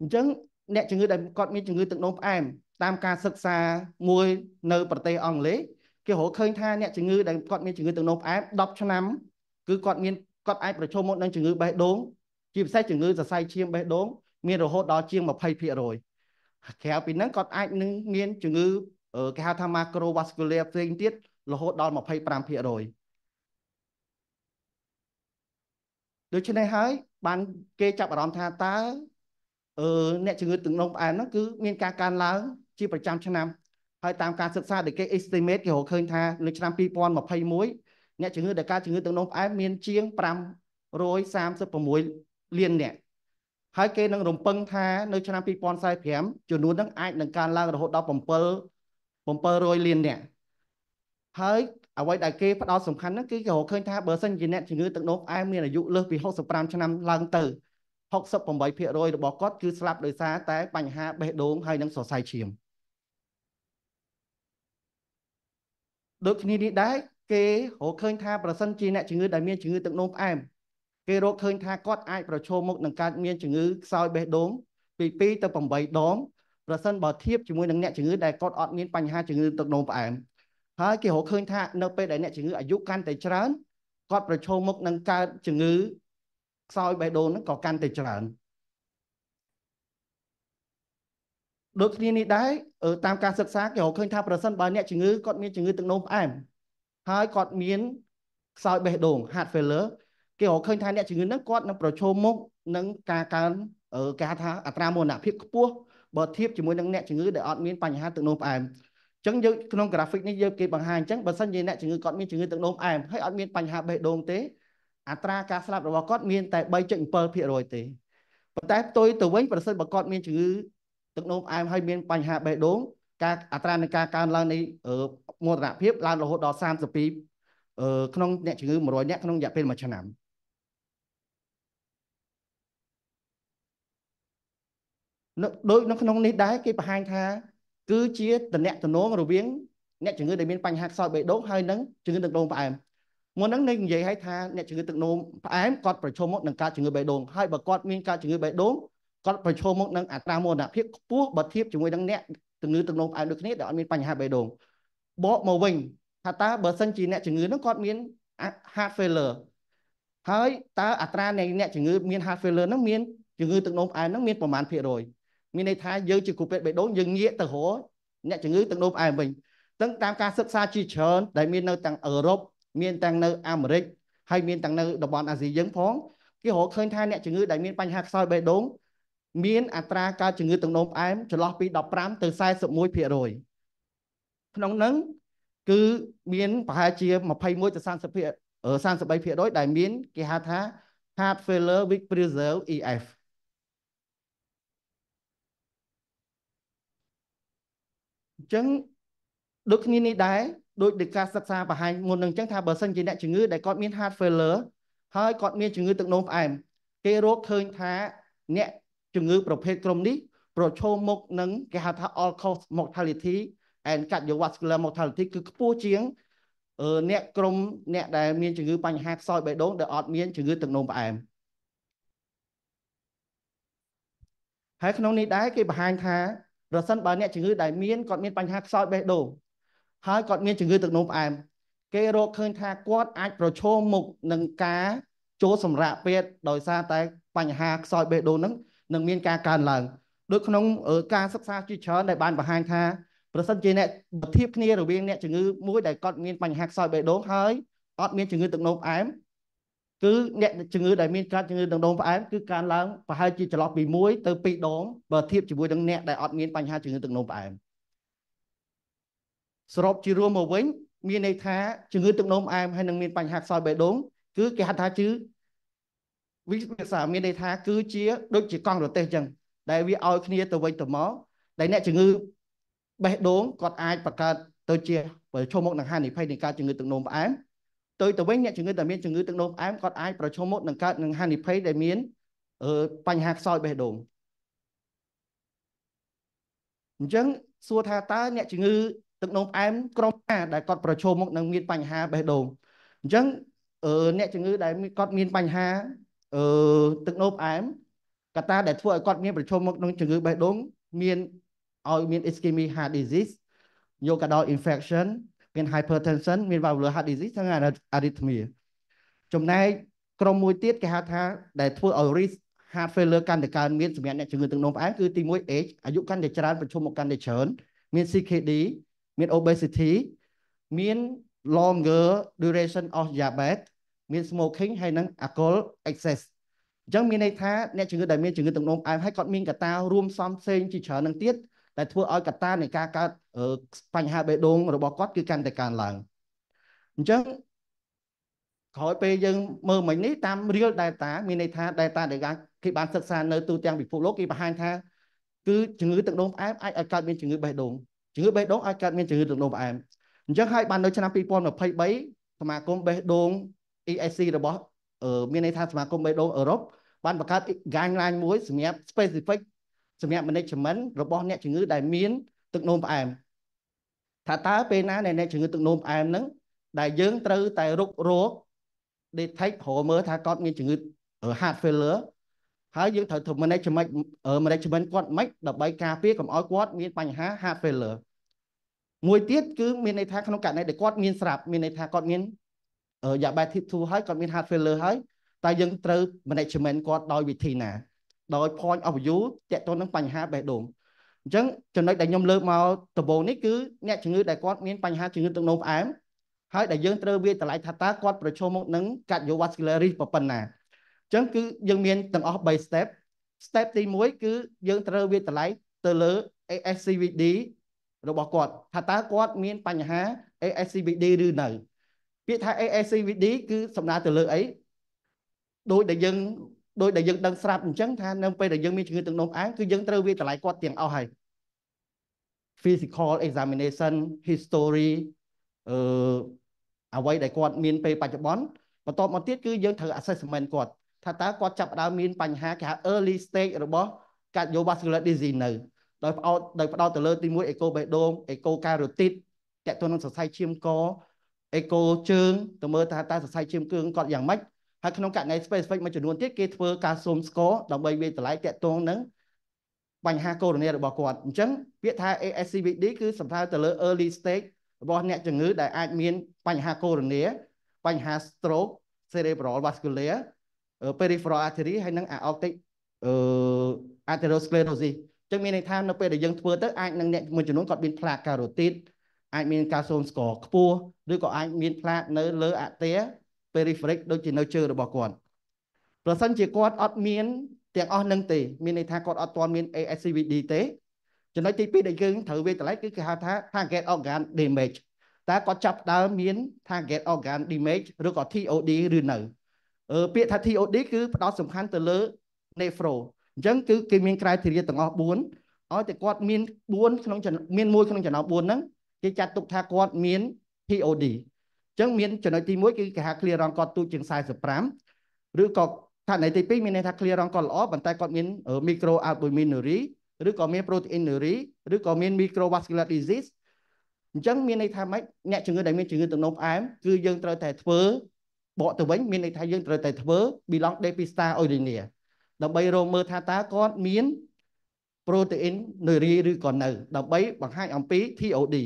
អញ្ចឹងអ្នកជំងឺដែលគាត់មានជំងឺទឹកនោមផ្អែមតាមការសិក្សាមួយនៅប្រទេសអង់គ្លេសគេរកឃើញថាអ្នកជំងឺដែលគាត់មានជំងឺទឹកនោមផ្អែម10ឆ្នាំគឺគាត់មានគាត់អាចប្រឈមមុខនឹងជំងឺបេះដូងជាពិសេសជំងឺសរសៃឈាមបេះដូង មានរហូតដល់ជាង20%ក្រៅពីហ្នឹងគាត់អាចនឹងមានជំងឺគេហៅថា macrovascular ផ្សេងទៀតរហូតដល់25%ដូច្នេះហើយបានគេចាប់អារម្មណ៍ថាតើអឺអ្នកជំងឺទឹកនោមផ្អែមហ្នឹងគឺមានការកើនឡើងជាប្រចាំឆ្នាំហើយតាមការសិក្សាដែលគេ estimate គេរកឃើញថានៅឆ្នាំ2021អ្នកជំងឺដែលកើតជំងឺទឹកនោមផ្អែមមានជាង536លានអ្នក ហើយគេនឹងរំពឹងថានៅឆ្នាំ2045ចំនួនហ្នឹងអាចនឹងកើនឡើងរហូតដល់7 700លានអ្នកហើយអ្វីដែលគេផ្ដោតសំខាន់ហ្នឹងគឺគេរកឃើញថាបើសិនជាអ្នកជំងឺទឹកនោមផ្អែមមានអាយុលើសពី65ឆ្នាំឡើងទៅ68%របស់គាត់គឺស្លាប់ដោយសារតែបញ្ហាបេះដូងហើយនិងសរសៃឈាមដូចគ្នានេះដែរគេរកឃើញថាប្រសិនជាអ្នកជំងឺដែលមានជំងឺទឹកនោមផ្អែម គេរកឃើញថាគាត់អាចប្រឈមមុខនឹងការមានជំងឺខ្សោយបេះដូងពី2ទៅ8ដងប្រសិនបើធៀបជាមួយនឹងអ្នកជំងឺដែលគាត់អត់មានបញ្ហាជំងឺទឹកនោមផ្អែមហើយគេរកឃើញថានៅពេលដែលអ្នកជំងឺអាយុកាន់តែច្រើនគាត់ប្រឈមមុខនឹងកើតជំងឺខ្សោយបេះដូងហ្នឹងក៏កាន់តែច្រើនដូចគ្នានេះដែរតាមការសិក្សាគេរកឃើញថាប្រសិនបើអ្នកជំងឺគាត់មានជំងឺទឹកនោមផ្អែមហើយគាត់មានខ្សោយបេះដូង heart failure គេរកឃើញថាអ្នកជំងឺហ្នឹងគាត់នឹងប្រឈមមុខនឹងការកើនគេហៅថាអត្រាមរណភាពខ្ពស់បើធៀបជាមួយនឹងអ្នកជំងឺដែលអត់មានបញ្ហាទឹកនោមផ្អែមអញ្ចឹងយើងក្នុង graphic នេះយើងគេបង្ហាញអញ្ចឹងបើសិនជាអ្នកជំងឺគាត់មានជំងឺទឹកនោមផ្អែមហើយអត់មានបញ្ហាបេះដូងទេអត្រាការស្លាប់របស់គាត់មានតែ3.7%ទេប៉ុន្តែផ្ទុយទៅវិញប្រសិនបើគាត់មានជំងឺទឹកនោមផ្អែមហើយមានបញ្ហាបេះដូងការអត្រានៃការកើនឡើងនៃមរណភាពឡើងរហូតដល់32ក្នុងអ្នកជំងឺ100អ្នកក្នុងរយៈពេល1ឆ្នាំ ដូចនៅក្នុងនេះដែរគេបង្ហាញថា គឺជាតំណែងតំណងរវាងអ្នកជំងឺដែលមានបញ្ហាខ្សោយបេះដូងហើយនឹងជំងឺទឹកនោមផ្អែមមុនហ្នឹងនឹងនិយាយឲ្យថាអ្នកជំងឺទឹកនោមផ្អែមគាត់ប្រឈមមុខនឹងការជំងឺបេះដូងហើយបើគាត់មានការជំងឺបេះដូងគាត់ប្រឈមមុខនឹងអត្រាមរណភាពខ្ពស់បើធៀបជាមួយនឹងអ្នកជំងឺទឹកនោមផ្អែមដូចគ្នាដែលអត់មានបញ្ហាបេះដូងបកមកវិញថាតើបើសិនជាអ្នកជំងឺហ្នឹងគាត់មាន heart failure ហើយតើអត្រានៃអ្នកជំងឺមាន heart failure ហ្នឹងមានជំងឺទឹកនោមផ្អែមហ្នឹងមានប្រមាណភាគរយ មានន័យថាយើងជាគ្រូពេទ្យបេះដូងយើងងាកទៅរកអ្នកជំងឺទឹកនោមផ្អែមវិញទាំងតាមការសិក្សាជាច្រើនដែលមាននៅទាំងអឺរ៉ុបមានទាំងនៅអាមេរិកហើយមានទាំងនៅតំបន់អាស៊ីយើងផងគេរកឃើញថាអ្នកជំងឺដែលមានបញ្ហាខ្សោយបេះដូងមានអត្រាកើតជំងឺទឹកនោមផ្អែមចន្លោះពី15ទៅ41%ក្នុងនោះគឺមានប្រហែលជា21ទៅ30% 33%ដែលមានគេហៅថា heart failure with preserved EF អញ្ចឹងដូចគ្នានេះដែរដូចដែលការសិក្សាបង្ហាញមុននឹងអញ្ចឹងថាបើសិនជាអ្នកជំងឺដែលគាត់មាន heart failure ហើយគាត់មានជំងឺទឹកនោមផ្អែមគេរកឃើញថាអ្នកជំងឺប្រភេទក្រុមនេះប្រឈមមុខនឹងគេហៅថា all cause mortality and cardiovascular mortality គឺខ្ពស់ជាងអ្នកក្រុមអ្នកដែលមានជំងឺបញ្ហាខ្សោយបេះដូងដែលអត់មានជំងឺទឹកនោមផ្អែមហើយក្នុងនេះដែរគេបង្ហាញថា ប្រសិនបើអ្នកជំងឺដែលមានគាត់មានបញ្ហាខ្សោយបេះដូងហើយគាត់មានជំងឺទឹកនោមផ្អែមគេរកឃើញថាគាត់អាចប្រឈមមុខនឹងការចូលសម្រាកពេទ្យដោយសារតែបញ្ហាខ្សោយបេះដូងហ្នឹងនឹងមានការកើនឡើងដូចក្នុងការសិក្សាជាច្រើនដែលបានបង្ហាញថាប្រសិនជាអ្នកប្រធៀបគ្នារវាងអ្នកជំងឺមួយដែលគាត់មានបញ្ហាខ្សោយបេះដូងហើយអត់មានជំងឺទឹកនោមផ្អែម គឺអ្នកជំងឺដែលមានកើតជំងឺទឹកនោមផ្អែមគឺកើនឡើងប្រហែលជាចន្លោះពី1ទៅ2ដងបើធៀបជាមួយនឹងអ្នកដែលអត់មានបញ្ហាជំងឺទឹកនោមផ្អែមសរុបជារួមមកវិញ មានន័យថាជំងឺទឹកនោមផ្អែមហើយនឹងមានបញ្ហាខ្សោយបេះដូងគឺគេហៅថាជាវិសាមានន័យថាគឺជាដូចជាកង់រទេះអញ្ចឹងដែលវាឲ្យគ្នាទៅវិញទៅមកដែលអ្នកជំងឺបេះដូងគាត់អាចបង្កើតទៅជាប្រឈមមុខនឹងហានិភ័យនៃការជំងឺទឹកនោមផ្អែម ទៅទៅវិញអ្នកជំងឺដែលមានជំងឺទឹកនោមផ្អែមគាត់អាចប្រឈមមុខនឹងកើតនឹងហានិភ័យដែលមានបញ្ហាខ្សោយបេះដូងអញ្ចឹងសួរថាតើអ្នកជំងឺទឹកនោមផ្អែមក្រុមណាដែលគាត់ប្រឈមមុខនឹងមានបញ្ហាបេះដូងអញ្ចឹងអ្នកជំងឺដែលគាត់មានបញ្ហាអឺទឹកនោមផ្អែមកត្តាដែលធ្វើឲ្យគាត់មានប្រឈមមុខនឹងជំងឺបេះដូងមានឲ្យមាន ischemic heart disease myocardial infarction មាន hypertension មាន valvular heart disease និង arrhythmia ចំណែកក្រុមមួយទៀតគេហៅថាដែលធ្វើឲ្យ risk heart failure កាន់តែកើនមានសម្រាប់អ្នកជំងឺទឹកនោមផ្អែមគឺទី1 age អាយុកាន់តែច្រើនប្រឈមមុខកាន់តែច្រើនមាន CKD មាន obesity មាន longer duration of diabetes មាន smoking ហើយនិង alcohol excess អញ្ចឹងមានន័យថាអ្នកជំងឺដែលមានជំងឺទឹកនោមផ្អែមហើយគាត់មានកត្តារួមផ្សំផ្សេងជាច្រើននឹងទៀតដែលធ្វើឲ្យកត្តានៃការកើត បញ្ហាបេះដូងរបស់គាត់គឺកាន់តែកើនឡើងអញ្ចឹងក្រោយពេលយើងមើលមិញនេះតាម real data មានន័យថា data ដែលគេបានសិក្សានៅទូទាំងពិភពលោកគេបង្ហាញថាគឺជំងឺទឹកនោមផ្អែមអាចឲ្យកើតមានជំងឺបេះដូងជំងឺបេះដូងអាចកើតមានជំងឺទឹកនោមផ្អែមអញ្ចឹងហើយបាននៅឆ្នាំ2023សមាគមបេះដូង ESC របស់មានន័យថាសមាគមបេះដូងអឺរ៉ុបបានបង្កើត guideline មួយសម្រាប់ specific សម្រាប់ management របស់អ្នកជំងឺដែលមានទឹកនោមផ្អែម ថាតើពេលណាដែលអ្នកជំងឺទឹកនោមផ្អែមហ្នឹងដែលយើងត្រូវតែរុករក detect រមើលថាគាត់មានជំងឺ heart failure ហើយយើងត្រូវធ្វើ management management គាត់មិនដើម្បីការពារកុំឲ្យគាត់មានបញ្ហា heart failure មួយទៀតគឺមានន័យថាក្នុងករណីដែលគាត់មានស្រាប់មានន័យថាគាត់មានយ៉ាបែធី2ហើយគាត់មាន heart failure ហើយតែយើងត្រូវ management គាត់ដោយវិធីណាដោយ point of view តកតទៅនឹងបញ្ហាបេះដូង អញ្ចឹងចំណុចដែលខ្ញុំលើកមកដំបូងនេះគឺអ្នកជំងឺដែលគាត់មានបញ្ហាជំងឺទឹកនោមផ្អែមហើយដែលយើងត្រូវវាតម្លៃថាតើគាត់ប្រឈមមុខនឹង cardiovascular risk ប៉ុណ្ណាអញ្ចឹងគឺយើងមានទាំងអស់3 step step ទី1គឺយើងត្រូវវាតម្លៃទៅលើ ASCVD របស់គាត់ថាតើគាត់មានបញ្ហា ASCVD ឬនៅពាក្យថា ASCVD គឺសំដៅទៅលើអីដោយដែលយើង ដោយដែលយើងដឹងស្រាប់អញ្ចឹងថានៅពេលដែលយើងមានជំងឺទឹកនោមផ្អែមគឺយើងត្រូវវាតម្លៃគាត់ទាំងអស់ហើយ physical examination history អឺអ្វីដែលគាត់មានពេលបច្ចុប្បន្នបន្ទាប់មកទៀតគឺយើងត្រូវ assessment គាត់ថាតើគាត់ចាប់ផ្ដើមមានបញ្ហាគេហៅ early stage របស់ cardiovascular disease នៅដោយផ្អោតដោយផ្ដោតទៅលើទី1អេកូបេះដូងអេកូការ៉ូទីតតកទៅនឹងសរសៃឈាមកអេកូជើងទៅមើលថាតើសរសៃឈាមគឿងគាត់យ៉ាងម៉េច ហើយក្នុងករណី specific មួយចំនួនទៀតគេធ្វើការស៊ុំស្គរដើម្បីវាតម្លៃតកតងនឹងបញ្ហាកូរ៉ូនេរបស់គាត់អញ្ចឹងពាក្យថា ASCVD គឺសំដៅទៅលើ early stage របស់អ្នកជំងឺដែលអាចមានបញ្ហាកូរ៉ូនេបញ្ហា stroke cerebral vascular peripheral artery ហើយនិង aortic atherosclerosis ចឹងមានន័យថានៅពេលដែលយើងធ្វើទៅអាចនឹងអ្នកមួយចំនួនគាត់មានផ្លាកការ៉ូទីតអាចមានការសូមស្ករខ្ពស់ឬក៏អាចមានផ្លាកនៅលើអតិ peripheral ដូចជានៅជើងរបស់គាត់ប្រសិនជាគាត់អត់មានទាំងអស់នឹងទេមានន័យថាគាត់អត់ទាន់មាន ASCVD ទេចំណុចទី2ដែលយើងត្រូវវាតម្លៃគឺគេហៅថា target organ damage តើគាត់ចាប់ដើមមាន target organ damage ឬក៏ TOD ឬនៅអឺពាក្យថា TOD គឺផ្ដោតសំខាន់ទៅលើ nephro អញ្ចឹងគឺគេមាន criteria ទាំងអស់4ឲ្យតែគាត់មាន4ក្នុងមានមួយក្នុងចំណោម4ហ្នឹងគេចាត់ទុកថាគាត់មាន POD អញ្ចឹងមានចំណុចទី1គឺគេហៅ clear រងគាត់ទូចជាង45ឬក៏ថានៃទី2មានន័យថា clear រងគាត់ល្អប៉ុន្តែគាត់មាន micro albuminuria ឬក៏មាន proteinuria ឬក៏មាន microvascular disease អញ្ចឹងមានន័យថាម៉េចអ្នកជំងឺដែលមានជំងឺទឹកនោមផ្អែមគឺយើងត្រូវតែធ្វើបកទៅវិញមានន័យថាយើងត្រូវតែធ្វើ belong depistar ordinary ដើម្បីរកមើលថាតើគាត់មាន protein នៅរីឬក៏នៅ ដើម្បីបង្ហាញអំពី TOD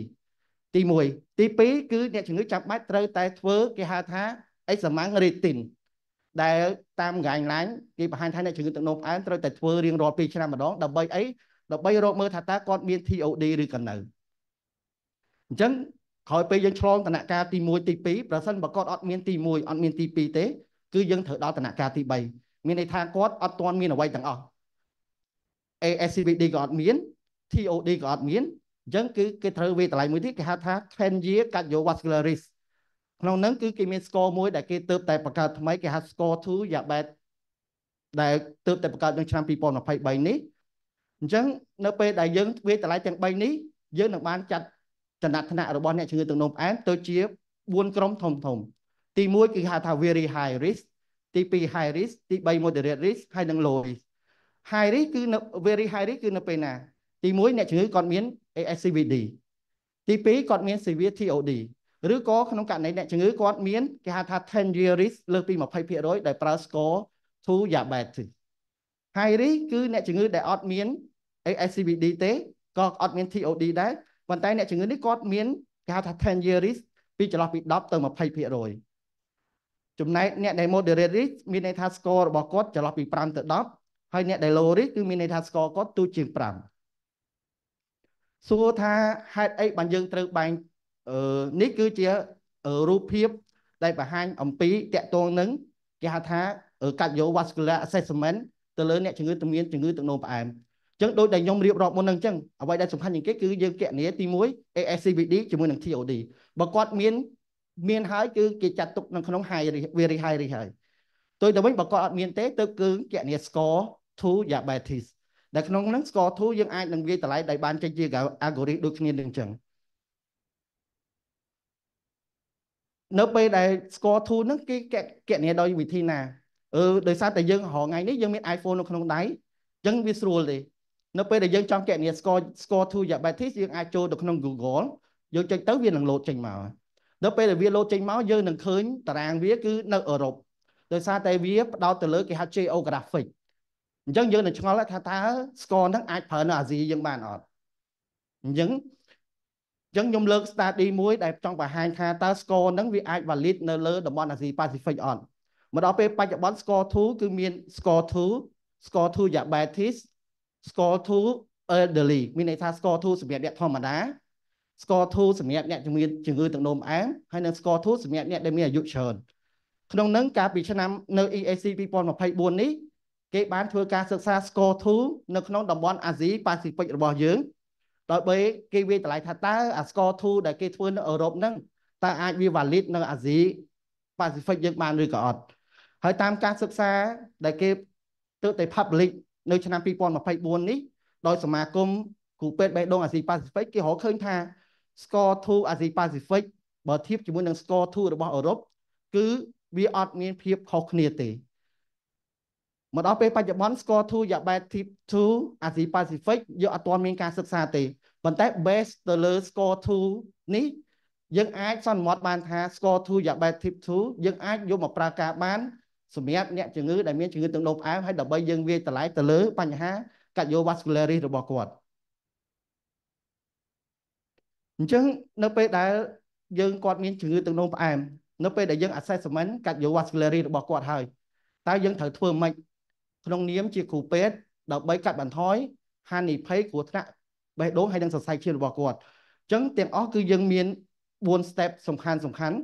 ទី1ទី2គឺអ្នកជំងឺចាំបាច់ត្រូវតែធ្វើគេហៅថា examen retin ដែលតាម guideline គេបង្ហាញថាអ្នកជំងឺទឹកនោមផ្អែមត្រូវតែធ្វើរៀងរាល់2ឆ្នាំម្ដងដើម្បីអីដើម្បីរកមើលថាតើគាត់មាន TOD ឬក៏នៅអញ្ចឹងក្រោយពេលយើងឆ្លងដំណាក់កាលទី1ទី2ប្រសិនបើគាត់អត់មានទី1អត់មានទី2ទេគឺយើងត្រូវដល់ដំណាក់កាលទី3មានន័យថាគាត់អត់ទាន់មានអ្វីទាំងអស់ ASCVD ក៏អត់មាន TOD ក៏អត់មាន អញ្ចឹងគឺគេត្រូវវាតម្លៃមួយទៀតគេហៅថា10 year cardiovascular risk ក្នុងហ្នឹងគឺគេមាន score មួយដែលគេទៅតែបង្កើតថ្មីគេហៅ score 2 Yabet ដែលទៅតែបង្កើតនៅឆ្នាំ2023នេះអញ្ចឹងនៅពេលដែលយើងវាតម្លៃទាំង3នេះយើងនឹងបានចាត់ចំណាត់ថ្នាក់របស់អ្នកជំងឺទឹកនោមផ្អែមទៅជា4ក្រុមធំធំទី1គឺហៅថា very high risk ទី2 high risk ទី3 moderate risk ហើយនិង low risk high risk គឺនៅ very high risk គឺនៅពេលណា ទី1អ្នកជំងឺគាត់មាន ASCVD ទី2គាត់មាន severe TOD ឬក៏ក្នុងករណីអ្នកជំងឺគាត់មានគេហៅថា10 year risk លើសពី20%ដែលប្រើ score 2 diabetes high risk គឺអ្នកជំងឺដែលអត់មាន ASCVD ទេក៏អត់មាន TOD ដែរប៉ុន្តែអ្នកជំងឺនេះគាត់មានគេហៅថា10 year risk ពីចន្លោះពី10ទៅ20%ចំណែកអ្នកដែល moderate risk មានន័យថា score របស់គាត់ចន្លោះពី5ទៅ10ហើយអ្នកដែល low risk គឺមានន័យថា score គាត់ទូជាង5 សួរថាហេតុអីបានយើងត្រូវបែងអឺនេះគឺជារូបភាព ដែលបង្ហាញអំពីតកតងនឹងគេហៅថា cardiovascular assessment ទៅលើអ្នកជំងឺទំមានជំងឺទឹកនោមផ្អែមអញ្ចឹងដូចដែលខ្ញុំរៀបរាប់មុនហ្នឹងអញ្ចឹងអ្វីដែលសំខាន់ជាងគេគឺយើងកណនីទី1 ASCVD ជាមួយនឹង TOD បើគាត់មានមានហើយគឺគេចាត់ទុកនៅក្នុង high very high risk ហើយទោះទៅវិញបើគាត់អត់មានទេទៅគឺគណនា score 2 diabetes ដែលក្នុងហ្នឹង score 2យើងអាចនឹងវាយតម្លៃដោយបានចេញជា algorithm ដូចគ្នានឹងអញ្ចឹងនៅពេលដែល score 2ហ្នឹងគេគណនាដោយវិធីណាអឺដោយសារតែយើងរហងៃនេះយើងមាន iPhone នៅក្នុងដៃអញ្ចឹងវាស្រួលទេនៅពេលដែលយើងចង់គណនា score score 2 diabetes យើងអាចចូលទៅក្នុង Google យើងចុចទៅវានឹងលោតចេញមកនៅពេលដែលវាលោតចេញមកយើងនឹងឃើញតារាងវាគឺនៅអឺរ៉ុបដោយសារតែវាផ្ដោតទៅលើគេហៅ geographic អញ្ចឹងយើងនឹងឆ្ងល់ថាតើ score ហ្នឹងអាចប្រើនៅអាស៊ីយើងបានអត់អញ្ចឹងអញ្ចឹងខ្ញុំលើក study មួយដែលចង់បង្ហាញថាតើ score ហ្នឹងវាអាច valid នៅលើតំបន់អាស៊ី Pacific អត់មកដល់ពេលបច្ចុប្បន្ន score 2គឺមាន score 2 score 2 diabetes score 2 elderly មានន័យថា score 2សម្រាប់អ្នកធម្មតា score 2សម្រាប់អ្នកជំងឺជំងឺទឹកនោមផ្អែមហើយនិង score 2សម្រាប់អ្នកដែលមានអាយុច្រើនក្នុងនោះកាលពីឆ្នាំនៅ EAC 2024នេះ គេបានធ្វើការសិក្សា score 2នៅក្នុងតំបន់អាស៊ីប៉ាស៊ីហ្វិករបស់យើងដោយបីគេវាតម្លៃថាតើអា score 2ដែលគេធ្វើនៅអឺរ៉ុបហ្នឹងតើអាចវា valid នៅអាស៊ីប៉ាស៊ីហ្វិកយើងបានឬក៏អត់ហើយតាមការសិក្សាដែលគេទើបតែ public នៅឆ្នាំ2024នេះដោយសមាគមគ្រូពេទ្យបេះដូងអាស៊ីប៉ាស៊ីហ្វិកគេរកឃើញថា score 2អាស៊ីប៉ាស៊ីហ្វិកបើធៀបជាមួយនឹង score 2របស់អឺរ៉ុបគឺវាអត់មានភាពខុសគ្នាទេ មកដល់ពេលបច្ចុប្បន្ន score 2 Yabet tip 2អាស៊ីប៉ាស៊ីហ្វិកយើងអត់ទាន់មានការសិក្សាទេប៉ុន្តែ base ទៅលើ score 2នេះយើងអាចសន្មត់បានថា score 2 Yabet tip 2យើងអាចយកមកប្រើការបានសម្រាប់អ្នកជំងឺដែលមានជំងឺទឹកនោមផ្អែមហើយដើម្បីយើងវាយតម្លៃទៅលើបញ្ហា cardiovascular risk របស់គាត់អញ្ចឹងនៅពេលដែលយើងគាត់មានជំងឺទឹកនោមផ្អែមនៅពេលដែលយើង assessment cardiovascular risk របស់គាត់ហើយតើយើងត្រូវធ្វើម៉េច ក្នុងនាមជាគ្រូពេទ្យដើម្បីកាត់បន្ថយហានិភ័យគ្រោះថ្នាក់បេះដូងហើយនិងសរសៃឈាមរបស់គាត់អញ្ចឹងទាំងអស់គឺយើងមាន4 step សំខាន់សំខាន់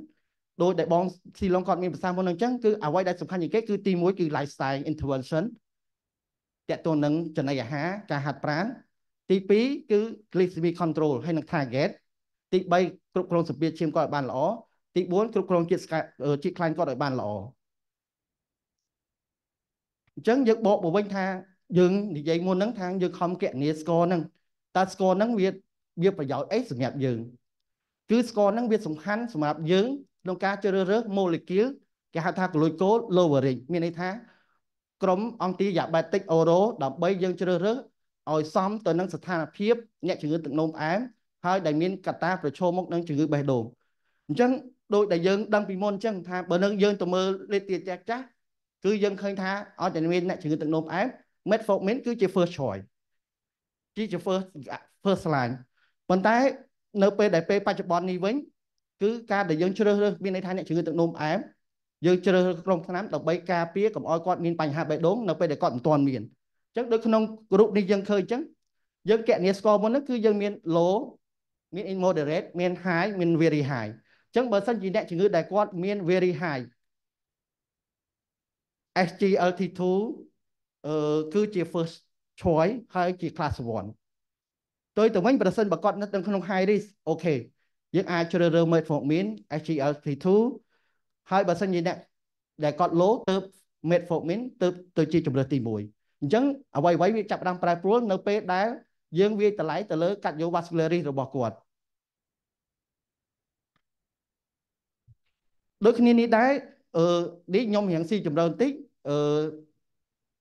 ដោយដែលបងស៊ីឡុងគាត់មានប្រសាសន៍មុនហ្នឹងអញ្ចឹងគឺអ្វីដែលសំខាន់ជាងគេគឺទី1គឺ lifestyle intervention តកតទៅនឹងចំណីអាហារការហាត់ប្រាណទី2គឺ glycemic control ហើយនិង target ទី3គ្រប់គ្រងសម្ពាធឈាមគាត់ឲ្យបានល្អទី4គ្រប់គ្រងជាតិជាតិខ្លាញ់គាត់ឲ្យបានល្អ អញ្ចឹងយើងបកមកវិញថាយើងនិយាយមុនហ្នឹងថាយើងខំកណនីស្គរហ្នឹងតើស្គរហ្នឹងវាវាប្រយោជន៍អីសម្រាប់យើងគឺស្គរហ្នឹងវាសំខាន់សម្រាប់យើងក្នុងការជ្រើសរើស molecule គេហៅថា glucose lowering មានន័យថាក្រុមអង់ទីយ៉ាបែតិកអូរ៉ូដើម្បីយើងជ្រើសរើសឲ្យសមទៅនឹងស្ថានភាពអ្នកជំងឺទឹកនោមផ្អែមហើយដែលមានកត្តាប្រឈមមុខនឹងជំងឺបេះដូងអញ្ចឹងដោយដែលយើងដឹងពីមុនអញ្ចឹងថាបើនឹងយើងទៅមើលលេខទៀតចាស់ចាស់ គឺយើងឃើញថាអត់តែមានអ្នកជំងឺទឹកនោមផ្អែម metformin គឺជា first choice ជា first first line ប៉ុន្តែនៅពេលដែលពេលបច្ចុប្បន្ននេះវិញគឺការដែលយើងជ្រើសរើសមានន័យថាអ្នកជំងឺទឹកនោមផ្អែមយើងជ្រើសរើសក្រុមថ្នាំដើម្បីការពារកុំឲ្យគាត់មានបញ្ហាបេះដូងនៅពេលដែលគាត់មិនទាន់មានអញ្ចឹងដូចក្នុងក្រុមនេះយើងឃើញអញ្ចឹងយើងកណនីស្គាល់មុនហ្នឹងគឺយើងមាន low មាន in moderate មាន high មាន very high អញ្ចឹងបើសិនជាអ្នកជំងឺដែលគាត់មាន very high SGLT2 អឺគឺជា first choice ហើយជា class 1ទៅទៅវិញប្រសិនបើគាត់នៅក្នុង high risk អូខេយើងអាចជ្រើសរើស metformin SGLT2 ហើយបើសិនជាអ្នកដែលគាត់ low ទៅ metformin ទៅទៅជាជំរើសទី1អញ្ចឹងអ្វីអ្វីវាចាប់ផ្ដើមប្រែប្រួលនៅពេលដែលយើងវាយតម្លៃទៅលើ cardiovascular risk របស់គាត់ដូចគ្នានេះដែរអឺនេះខ្ញុំរៀងស៊ីជម្រៅបន្តិច អឺ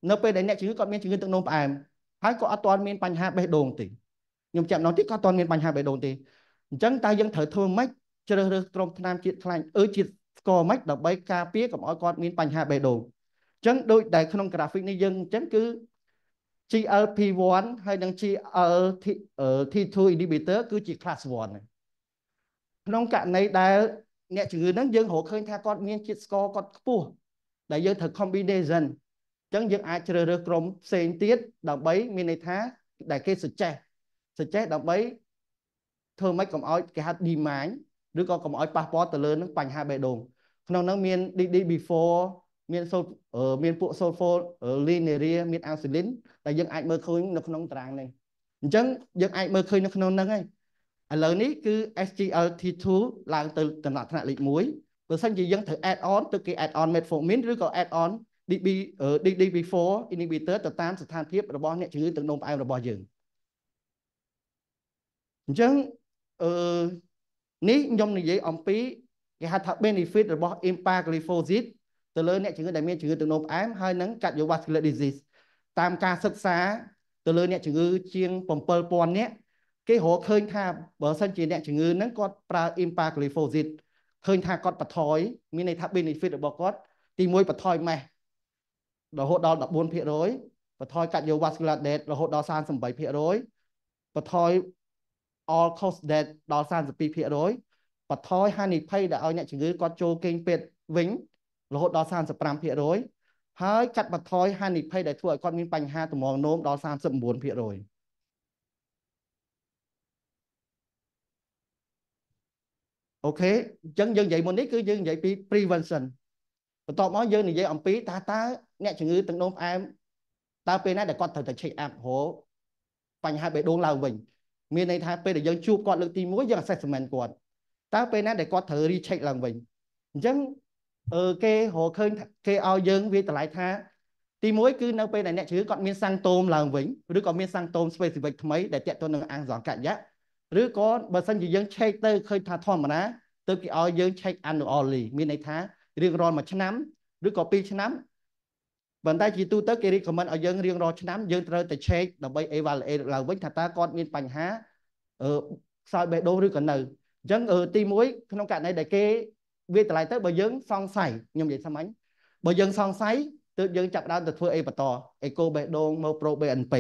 នៅពេលដែលអ្នកជំងឺគាត់មានជំងឺទឹកនោមផ្អែមហើយក៏អត់ទាន់មានបញ្ហាបេះដូងទេខ្ញុំចាប់ម្ដងទៀតក៏អត់ទាន់មានបញ្ហាបេះដូងទេអញ្ចឹងតើយើងត្រូវធ្វើម៉េចជ្រើសរើសក្រុមថ្នាំជាតិខ្លាញ់អឺជាតិស្ករម៉េចដើម្បីការពារកុំឲ្យគាត់មានបញ្ហាបេះដូងអញ្ចឹងដូចដែលក្នុង graphic នេះយើងអញ្ចឹងគឺ GLP-1 ហើយនិង GLT2 inhibitor គឺជា class 1ក្នុងករណីដែលអ្នកជំងឺហ្នឹងយើងរកឃើញថាគាត់មានជាតិស្ករគាត់ខ្ពស់ ដែលយើងត្រូវ combination អញ្ចឹងយើងអាចជ្រើសរើសក្រុមផ្សេងទៀតដើម្បីមានន័យថាដែលគេ suggest suggest ដើម្បីធ្វើម៉េចកុំឲ្យគេហៅ demand ឬក៏កុំឲ្យប៉ះពាល់ទៅលើនឹងបញ្ហាបេះដូងក្នុងនោះមាន DD-B4 មានសូមានពួក sulfonylurea មាន alkaline ដែលយើងអាចមើលឃើញនៅក្នុងតារាងនេះអញ្ចឹងយើងអាចមើលឃើញនៅក្នុងហ្នឹងហើយឥឡូវនេះគឺ SGLT2 ឡើងទៅដំណាក់ថ្នាក់លេខ1 បើសិនជាយើងត្រូវ add on ទៅគេ add on metformin ឬក៏ add on DB DDB4 inhibitor ទៅតាមស្ថានភាពរបស់អ្នកជំងឺទឹកនោមផ្អែមរបស់យើងអញ្ចឹងអឺនេះខ្ញុំនិយាយអំពីគេហៅថា benefit របស់ empagliflozin ទៅលើអ្នកជំងឺដែលមានជំងឺទឹកនោមផ្អែមហើយនឹង cardiovascular disease តាមការសិក្សាទៅលើអ្នកជំងឺជាង7000នាក់គេរកឃើញថាបើសិនជាអ្នកជំងឺហ្នឹងគាត់ប្រើ empagliflozin ឃើញថាគាត់បន្ថយមានន័យថា benefit របស់គាត់ទី1បន្ថយម៉េះរហូតដល់14%បន្ថយ cardiovascular death រហូតដល់38%បន្ថយ all cause death ដល់32%បន្ថយហានិភ័យដែលឲ្យអ្នកជំងឺគាត់ចូលគេងពេទ្យវិញរហូតដល់35%ហើយកាត់បន្ថយហានិភ័យដែលធ្វើឲ្យគាត់មានបញ្ហាទំងនោមដល់39% អូខេអញ្ចឹងយើងនិយាយមុននេះគឺយើងនិយាយពី prevention បន្ទាប់មកយើងនិយាយអំពីតើតើអ្នកជំងឺទឹកនោមផ្អែមតើពេលណាដែលគាត់ត្រូវតែ check up រហបញ្ហាបេះដូងឡើងវិញមានន័យថាពេលដែលយើងជួបគាត់លើកទី1យើង assessment គាត់តើពេលណាដែលគាត់ត្រូវ recheck ឡើងវិញអញ្ចឹងអឺគេរកឃើញគេឲ្យយើងវាតម្លៃថាទី1គឺនៅពេលដែលអ្នកជំងឺគាត់មានសាំងតូមឡើងវិញឬក៏មានសាំងតូម specific ថ្មីដែលតាក់ទងនឹងអង្គសង្កយៈ ឬក៏បើសិនជាយើង check ទៅឃើញថាធម្មតាទើបគេឲ្យយើង check annually មានន័យថារៀងរាល់មួយឆ្នាំឬក៏2ឆ្នាំប៉ុន្តែជាទូទៅគេ recommend ឲ្យយើងរៀងរាល់ឆ្នាំយើងត្រូវតែ check ដើម្បី evaluate ឡើងវិញថាតើគាត់មានបញ្ហាអឺខ្សោយបេះដូងឬក៏នៅអញ្ចឹងទី1ក្នុងករណីដែលគេវាតម្លៃទៅបើយើងសង្ស័យខ្ញុំនិយាយសាមញ្ញបើយើងសង្ស័យទើបយើងចាប់ដើមទៅធ្វើអីបន្តអេកូបេះដូងមកប្រូ BNP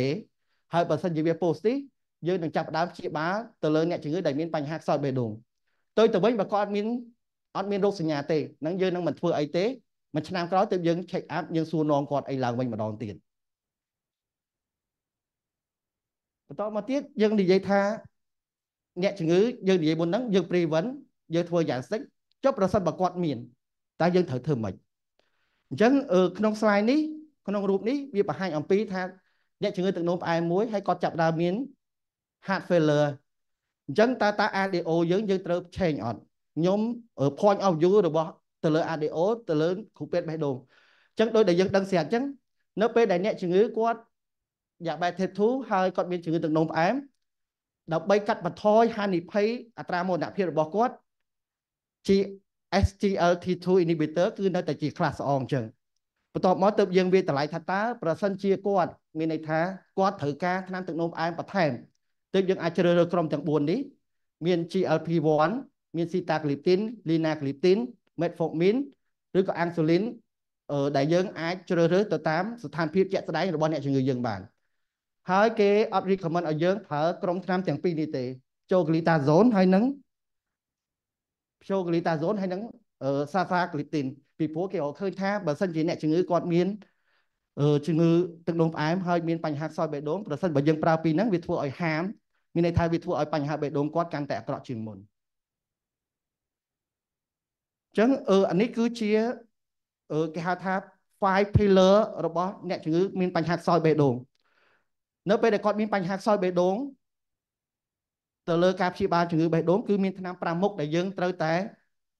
ហើយបើសិនជាវា positive យើងនឹងចាប់ដើមព្យាបាលទៅលើអ្នកជំងឺដែលមានបញ្ហាខ្សោយបេះដូងទៅទៅវិញបើគាត់អត់មានអត់មានរោគសញ្ញាទេនឹងយើងនឹងមិនធ្វើអីទេមួយឆ្នាំក្រោយទើបយើង check up យើងសួរនាំគាត់អីឡើងវិញម្ដងទៀតបន្តមកទៀតយើងនិយាយថាអ្នកជំងឺយើងនិយាយមុនហ្នឹងយើង prevent យើងធ្វើយ៉ាងស្ដេចចុះប្រសិនបើគាត់មានតើយើងត្រូវធ្វើម៉េចអញ្ចឹងក្នុង slide នេះក្នុងរូបនេះវាបង្ហាញអំពីថាអ្នកជំងឺទឹកនោមផ្អែមមួយហើយគាត់ចាប់ដើមមាន heart failure អញ្ចឹងតើតើ RDO យើងយើងត្រូវ change អត់ខ្ញុំ point of view របស់ទៅលើ RDO ទៅលើគ្រូពេទ្យបេះដូងអញ្ចឹងដោយដែលយើងដឹងស្រាប់អញ្ចឹងនៅពេលដែលអ្នកជំងឺគាត់យ៉ាបែតេធូហើយគាត់មានជំងឺទឹកនោមផ្អែមដើម្បីកាត់បន្ថយហានិភ័យអត្រាមរណភាពរបស់គាត់ជា SGLT2 inhibitor គឺនៅតែជា class អងអញ្ចឹងបន្ទាប់មកទើបយើងវាតម្លៃថាតើប្រសិនជាគាត់មានន័យថាគាត់ត្រូវការថ្នាំទឹកនោមផ្អែមបន្ថែម ទើបយើងអាចជ្រើសរើសក្រុមទាំង4នេះមាន GLP-1 មាន sitagliptin, linagliptin, metformin ឬក៏ insulin ដែលយើងអាចជ្រើសរើសទៅតាមស្ថានភាពជាក់ស្ដែងរបស់អ្នកជំងឺយើងបានហើយគេអត់ recommend ឲ្យយើងប្រើក្រុមថ្នាំទាំងពីរនេះទេ choglitazone ហើយនឹង choglitazone ហើយនឹង safagliptin ពីព្រោះគេរកឃើញថាបើសិនជាអ្នកជំងឺគាត់មាន ជំងឺទឹកនោមផ្អែមហើយមានបញ្ហាខ្សោយបេះដូងប្រសិនបើយើងប្រើពីហ្នឹងវាធ្វើឲ្យហាមមានន័យថាវាធ្វើឲ្យបញ្ហាបេះដូងគាត់កាន់តែអាក្រក់ជាងមុនអញ្ចឹងអឺអានេះគឺជាអឺគេហៅថា five pillar របស់អ្នកជំងឺមានបញ្ហាខ្សោយបេះដូងនៅពេលដែលគាត់មានបញ្ហាខ្សោយបេះដូងទៅលើការព្យាបាលជំងឺបេះដូងគឺមានថ្នាំ5មុខដែលយើងត្រូវតែ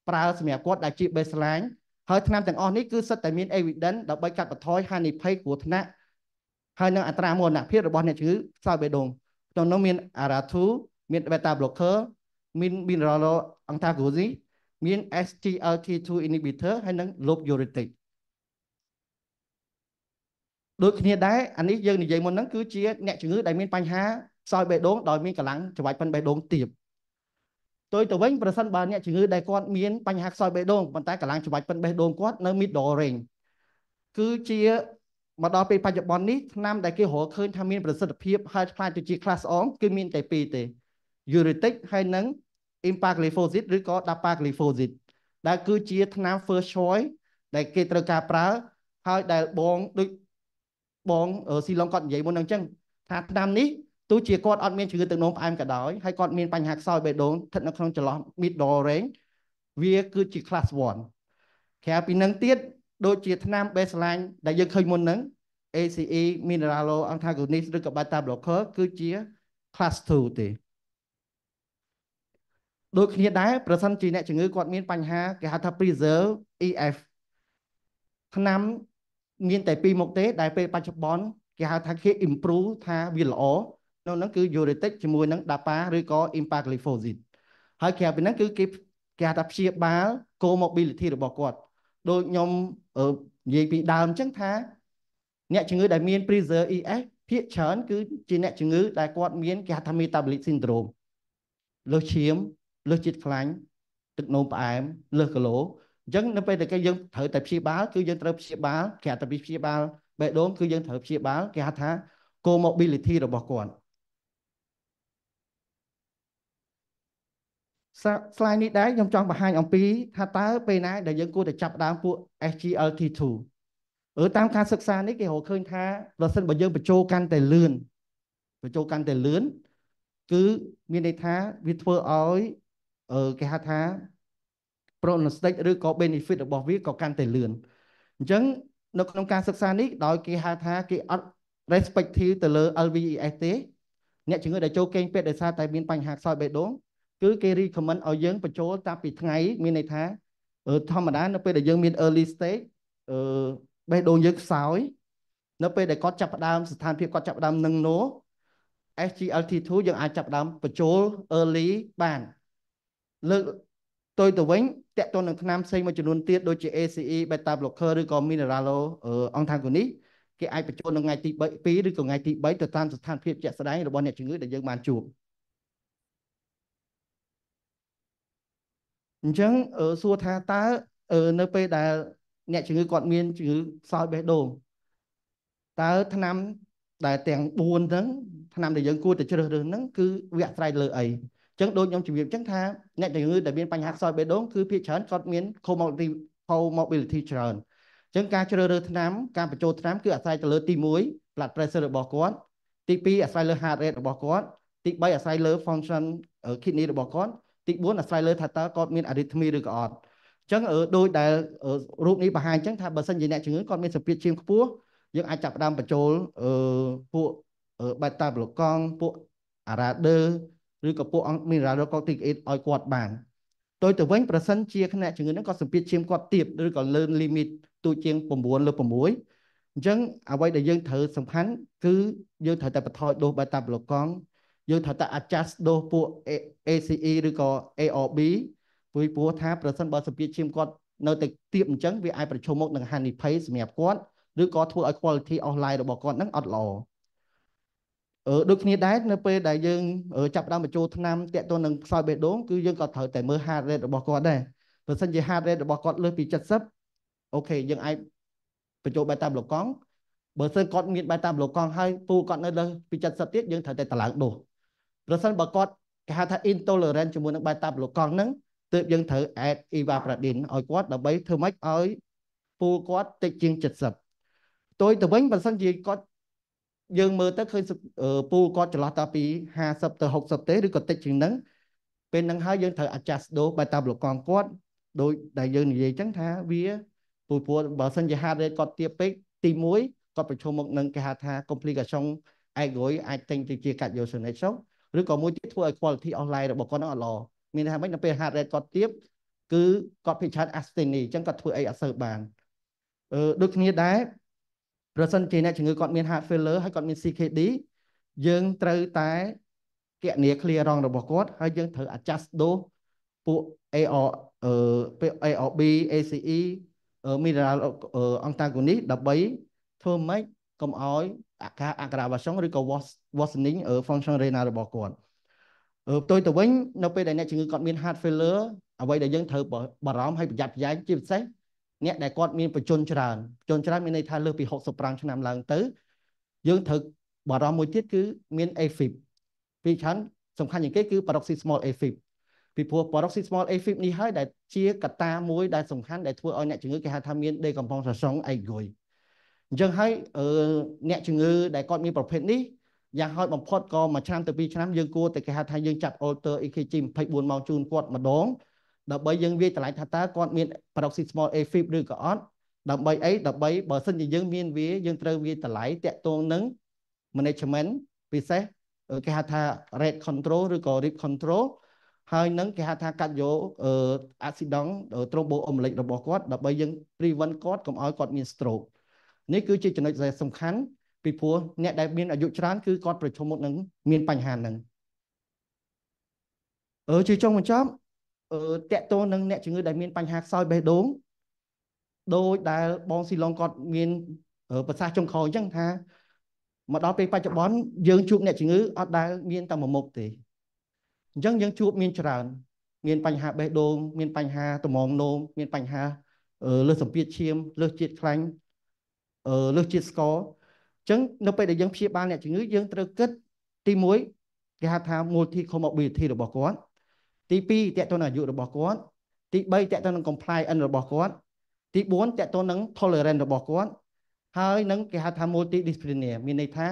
ប្រើសម្រាប់គាត់ដែលជា baseline ហើយថ្នាំទាំងអស់នេះគឺសិតតែមាន evidence ដើម្បីកាត់បន្ថយហានិភ័យគ្រោះថ្នាក់ហើយនឹងអត្រាមរណភាពរបស់អ្នកជំងឺខ្សោយបេះដូងក្នុងនោះមាន ARA2 មាន beta blocker មាន mineral antagonist មាន SGLT2 inhibitor ហើយនិង loop diuretic ដូចគ្នាដែរអានេះយើងនិយាយមុនហ្នឹងគឺជាអ្នកជំងឺដែលមានបញ្ហាខ្សោយបេះដូងដោយមានកម្លាំងច្រវាច់ប៉ិនបេះដូងទាប ទៅទៅវិញប្រសិនបើអ្នកជំងឺដែលគាត់មានបញ្ហាខ្សោយបេះដូងប៉ុន្តែកម្លាំងច្រវាច់ប៉ិនបេះដូងគាត់នៅ middle range គឺជាមកដល់ពេលបច្ចុប្បន្ននេះថ្នាំដែលគេរកឃើញថាមានប្រសិទ្ធភាពហើយខ្លាចទៅជា class អងគឺមានតែពីរទេ Uritic ហើយនិង Empagliflozin ឬក៏ Dapagliflozin ដែលគឺជាថ្នាំ first choice ដែលគេត្រូវការប្រើហើយដែលបងដូចបងស៊ីឡុងគាត់និយាយមុនហ្នឹងអញ្ចឹងថាថ្នាំនេះ ទោះជាគាត់អត់មានជំងឺទឹកនោមផ្អែមក៏ដោយហើយគាត់មានបញ្ហាខ្សោយបេះដូងស្ថិតនៅក្នុងចន្លោះ middle range វាគឺជា class 1ក្រៅពីនឹងទៀតដូចជាថ្នាំ baseline ដែលយើងឃើញមុនហ្នឹង ACE mineralo antagonist ឬក៏ beta blocker គឺជា class 2ទេដូចគ្នាដែរប្រសិនជាអ្នកជំងឺគាត់មានបញ្ហាគេហៅថា preserve EF ថ្នាំមានតែពីរមុខទេដែលពេលបច្ចុប្បន្នគេហៅថាគេ improve ថាវាល្អ នៅហ្នឹងគឺ uretic ជាមួយនឹង dapa ឬក៏ empagliflozin ហើយក្រៅពីហ្នឹងគឺគេគេហៅថាព្យាបាល comorbidity របស់គាត់ដូចខ្ញុំនិយាយពីដើមអញ្ចឹងថា អ្នកជំងឺដែលមាន preser ES ភាគច្រើនគឺជាអ្នកជំងឺដែលគាត់មានគេហៅថា metabolic syndrome លើសឈាមលើសជាតិខ្លាញ់ទឹកនោមផ្អែមលើសគីឡូអញ្ចឹងនៅពេលដែលគេយើងត្រូវតែព្យាបាលគឺយើងត្រូវព្យាបាលគេហៅថាព្យាបាលបេះដូងគឺយើងត្រូវព្យាបាលគេហៅថា comorbidity របស់គាត់ slide នេះដែរខ្ញុំចង់បង្ហាញអំពីថាតើពេលណាដែលយើងគួរតែចាប់ដើមពួក SGLT2 អឺតាមការសិក្សានេះគេរកឃើញថាប្រសិនបើយើងបញ្ចូលកាន់តែលឿនបញ្ចូលកាន់តែលឿនគឺមានន័យថាវាធ្វើឲ្យអឺគេហៅថា prognostic ឬក៏ benefit របស់វាក៏កាន់តែលឿនអញ្ចឹងនៅក្នុងការសិក្សានេះដោយគេហៅថាគេអត់ respective ទៅលើ LVES ទេអ្នកជំងឺដែលចូលគេងពេទ្យដោយសារតែមានបញ្ហាខ្សោយបេះដូង គឺគេ recommend ឲ្យយើងបញ្ចូលតាំងពីថ្ងៃមានន័យថាធម្មតានៅពេលដែលយើងមាន early stage អឺបេះដូងយើងខ្សោយនៅពេលដែលគាត់ចាប់ផ្ដើមស្ថានភាពគាត់ចាប់ផ្ដើមនឹងណូ SGLT2 យើងអាចចាប់ផ្ដើមបញ្ចូល early បានលើកទៅទៅវិញតកតនឹងថ្នាំផ្សេងមួយចំនួនទៀតដូចជា ACE beta blocker ឬក៏ mineralo antagonist គេអាចបញ្ចូលនៅថ្ងៃទី2ឬក៏ថ្ងៃទី3ទៅតាមស្ថានភាពជាក់ស្ដែងរបស់អ្នកជំងឺដែលយើងបានជួប អញ្ចឹងសួរថាតើនៅពេលដែលអ្នកជំងឺគាត់មានជំងឺខ្សោយបេះដូងតើថ្នាំដែលទាំង4ហ្នឹងថ្នាំដែលយើងគួរតែជ្រើសរើសហ្នឹងគឺវាអាស្រ័យលើអីអញ្ចឹងដូចខ្ញុំជម្រាបអញ្ចឹងថាអ្នកជំងឺដែលមានបញ្ហាខ្សោយបេះដូងគឺភាគច្រើនគាត់មាន comorbidity ច្រើនអញ្ចឹងការជ្រើសរើសថ្នាំការបញ្ចូលថ្នាំគឺអាស្រ័យទៅលើទី1 blood pressure របស់គាត់ទី2អាស្រ័យលើ heart rate របស់គាត់ទី3អាស្រ័យលើ function kidney របស់គាត់ ទី4អាស្រ័យលើថាតើគាត់មាន arrhythmia ឬក៏អត់អញ្ចឹងដោយដែលរូបនេះបង្ហាញអញ្ចឹងថាបើសិនជាអ្នកជំងឺគាត់មានសម្ពាធឈាមខ្ពស់យើងអាចចាប់ផ្ដើមបញ្ចូលអឺពួក beta blocker ពួក arade ឬក៏ពួក mineral corticoid ឲ្យគាត់បានទៅទៅវិញប្រសិនជាអ្នកជំងឺហ្នឹងគាត់សម្ពាធឈាមគាត់ទាបឬក៏លើ limit ទូជាង9លើ6អញ្ចឹងអ្វីដែលយើងត្រូវសំខាន់គឺយើងត្រូវតែបន្ថយដូស beta blocker យើងត្រូវតែ adjust ដូសពួក ACE ឬក៏ ARB ព្រោះព្រោះថាប្រសិនបើសម្ពាធឈាមគាត់នៅតែទាបអញ្ចឹងវាអាចប្រឈមមុខនឹងហានិភ័យសម្រាប់គាត់ឬក៏ធ្វើឲ្យ quality of life របស់គាត់នឹងអត់ល្អអឺដូចគ្នាដែរនៅពេលដែលយើងចាប់ដើមបញ្ចូលថ្នាំតាក់ទងនឹងខ្សោយបេះដូងគឺយើងក៏ត្រូវតែមើល heart rate របស់គាត់ដែរបើសិនជា heart rate របស់គាត់លើសពី70អូខេយើងអាចបញ្ចូល beta blocker បើសិនគាត់មាន beta blocker ហើយពូគាត់នៅលើពី70ទៀតយើងត្រូវតែតម្លើងដូស ប្រសិនបើគាត់គេហៅថា intolerant ជាមួយនឹង beta blocker ហ្នឹងទើបយើងត្រូវ add ivabradine ឲ្យគាត់ដើម្បីធ្វើម៉េចឲ្យពូគាត់តិចជាង70ផ្ទុយទៅវិញបើសិនជាគាត់យើងមើលទៅឃើញពូគាត់ចន្លោះតាពី50ទៅ60ទេឬក៏តិចជាងហ្នឹងពេលហ្នឹងហើយយើងត្រូវ adjust dose beta blocker គាត់ដោយដែលយើងនិយាយចឹងថាវាពូព្រោះបើសិនជា heart rate គាត់ទាបពេកទី1គាត់ប្រឈមមុខនឹងគេហៅថា complication ឯករួយអាចទិញទៅជា cardiogenic shock ឬក៏មួយទៀតធ្វើឲ្យ quality of life របស់គាត់នឹងអត់ល្អមានន័យថាម៉េចនៅពេល heart rate គាត់ទាបគឺគាត់ភិកច្រើន astenia អញ្ចឹងគាត់ធ្វើអីអត់សូវបានអឺដូចគ្នាដែរប្រសិនជាអ្នកជំងឺគាត់មាន heart failure ហើយគាត់មាន CKD យើងត្រូវតែគណនា clear រងរបស់គាត់ហើយយើងត្រូវ adjust dose ពួក AR អឺ ARB ACE mineral antagonist ដើម្បីធ្វើម៉េចកុំឲ្យអា ការអាក្រាបាសងឬក៏ worsening function renal របស់គាត់អឺផ្ទុយទៅវិញនៅពេលដែលអ្នកជំងឺគាត់មាន heart failure អ្វីដែលយើងត្រូវបារម្ភហើយប្រយ័ត្នប្រយែងជាពិសេសអ្នកដែលគាត់មានបញ្ជនច្រើនបញ្ជនច្រើនមានន័យថាលើសពី65ឆ្នាំឡើងទៅ យើងត្រូវបារម្ភមួយទៀតគឺមាន AFib ពីច្រើនសំខាន់ជាងគេគឺ paroxysmal AFib ពីព្រោះ paroxysmal AFib នេះហើយដែលជាកត្តាមួយដែលសំខាន់ដែលធ្វើឲ្យអ្នកជំងឺគេហៅថាមាន decompensation aiguë អញ្ចឹងហើយអ្នកជំងឺដែលគាត់មានប្រភេទនេះយ៉ាងហោចបំផុតក៏មួយឆ្នាំទៅពីរឆ្នាំយើងគួរតែគេហៅថាយើងចាត់ alter EKG 24ម៉ោងជូនគាត់ម្ដងដើម្បីយើងវាយតម្លៃថាតើគាត់មាន paroxysmal AFib ឬក៏អត់ដើម្បីអីដើម្បីបើសិនជាយើងមានវាយើងត្រូវវាតម្លៃតាក់ទងនឹង management ពិសេសគេហៅថា rate control ឬក៏ rip control ហើយនឹងគេហៅថាកាត់យកអាស៊ីដង់ thromboembolic របស់គាត់ដើម្បីយើង prevent គាត់កុំឲ្យគាត់មាន stroke នេះគឺជាចំណុចដែលសំខាន់ពីព្រោះអ្នកដែលមានអាយុច្រើនគឺគាត់ប្រឈមមុខនឹងមានបញ្ហាហ្នឹងអឺជាចុងបញ្ចប់អឺតកតងនឹងអ្នកជំងឺដែលមានបញ្ហាខ្សោយបេះដូងដោយដែលបងស៊ីឡុងគាត់មានប្រសាសន៍ចុងក្រោយអញ្ចឹងថាមកដល់ពេលបច្ចុប្បន្នយើងជួបអ្នកជំងឺអត់ដែលមានតែមួយមុខទេអញ្ចឹងយើងជួបមានច្រើន មានបញ្ហាបេះដូងមានបញ្ហាត្មងនោមមានបញ្ហាអឺលើសសម្ពាធឈាមលើសជាតិខ្លាញ់អឺ លើសជាតិស្ករអញ្ចឹងនៅពេលដែលយើងព្យាបាលអ្នកជំងឺយើងត្រូវគិតទី1គេហៅថា multi comorbidity របស់គាត់ទី2តកតនអាយុរបស់គាត់ទី3តកតនឹង compliance របស់គាត់ទី4តកតនឹង tolerance របស់គាត់ហើយនឹងគេហៅថា multidisciplinary មានន័យថា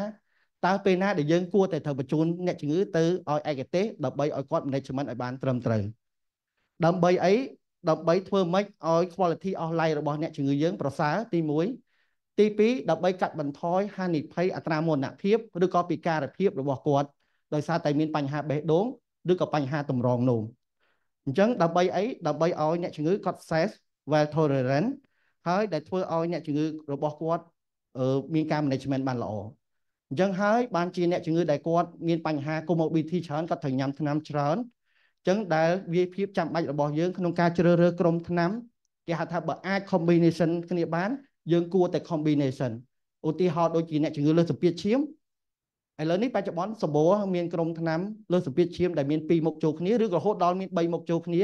តើពេលណាដែលយើងគួរតែត្រូវបញ្ជូនអ្នកជំងឺទៅឲ្យឯកទេសដើម្បីឲ្យគាត់ management ឲ្យបានត្រឹមត្រូវដើម្បីអីដើម្បីធ្វើម៉េចឲ្យ quality of life របស់អ្នកជំងឺយើងប្រសើរទី1 ទី2ដើម្បីកាត់បន្ថយហានិភ័យអត្រាមរណភាពឬក៏ពិការភាពរបស់គាត់ដោយសារតែមានបញ្ហាបេះដូងឬក៏បញ្ហាតម្រងនោមអញ្ចឹងដើម្បីអីដើម្បីឲ្យអ្នកជំងឺគាត់ safe well tolerant ហើយដែលធ្វើឲ្យអ្នកជំងឺរបស់គាត់មានការ management បានល្អអញ្ចឹងហើយបានជាអ្នកជំងឺដែលគាត់មានបញ្ហា comorbidity ច្រើនគាត់ត្រូវញ៉ាំថ្នាំច្រើនអញ្ចឹងដែលវាភាពចាំបាច់របស់យើងក្នុងការជ្រើសរើសក្រុមថ្នាំគេហៅថាបើអាច combination គ្នាបាន យើងគួរតែ combination ឧទាហរណ៍ដូចជាអ្នកជំងឺលើសសម្ពាធឈាមឥឡូវនេះបច្ចុប្បន្នសបោមានក្រុមថ្នាំលើសសម្ពាធឈាមដែលមាន2មុខចូលគ្នាឬក៏រហូតដល់មាន3មុខចូលគ្នា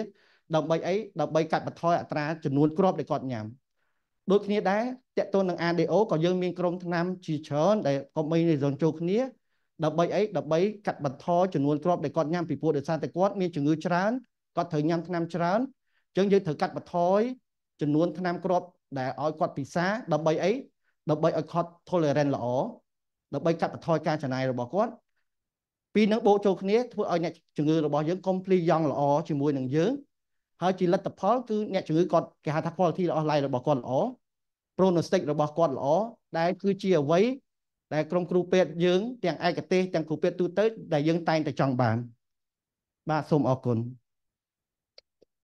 ដើម្បីអីដើម្បីកាត់បន្ថយអត្រាចំនួនគ្រាប់ដែលគាត់ញ៉ាំដូចគ្នាដែរតកតូននឹង ADO ក៏យើងមានក្រុមថ្នាំជាច្រើនដែល combination ចូលគ្នាដើម្បីអីដើម្បីកាត់បន្ថយចំនួនគ្រាប់ដែលគាត់ញ៉ាំពីព្រោះដោយសារតែគាត់មានជំងឺច្រើនគាត់ត្រូវញ៉ាំថ្នាំច្រើនអញ្ចឹងយើងត្រូវកាត់បន្ថយចំនួនថ្នាំគ្រាប់ ដែលឲ្យគាត់ពិសាដើម្បីអីដើម្បីឲ្យគាត់ tolerance ល្អដើម្បីកាត់បន្ថយការចំណាយរបស់គាត់ពីនឹងបូកចូលគ្នាធ្វើឲ្យអ្នកជំងឺរបស់យើង complete យ៉ាងល្អជាមួយនឹងយើងហើយជាលទ្ធផលគឺអ្នកជំងឺគាត់គេហៅថា quality of life របស់គាត់ល្អ prognostic របស់គាត់ល្អដែលគឺជាអ្វីដែលក្រុមគ្រូពេទ្យយើងទាំងឯកទេសទាំងគ្រូពេទ្យទូទៅដែលយើងតែងតែចង់បាន បាទសូមអរគុណ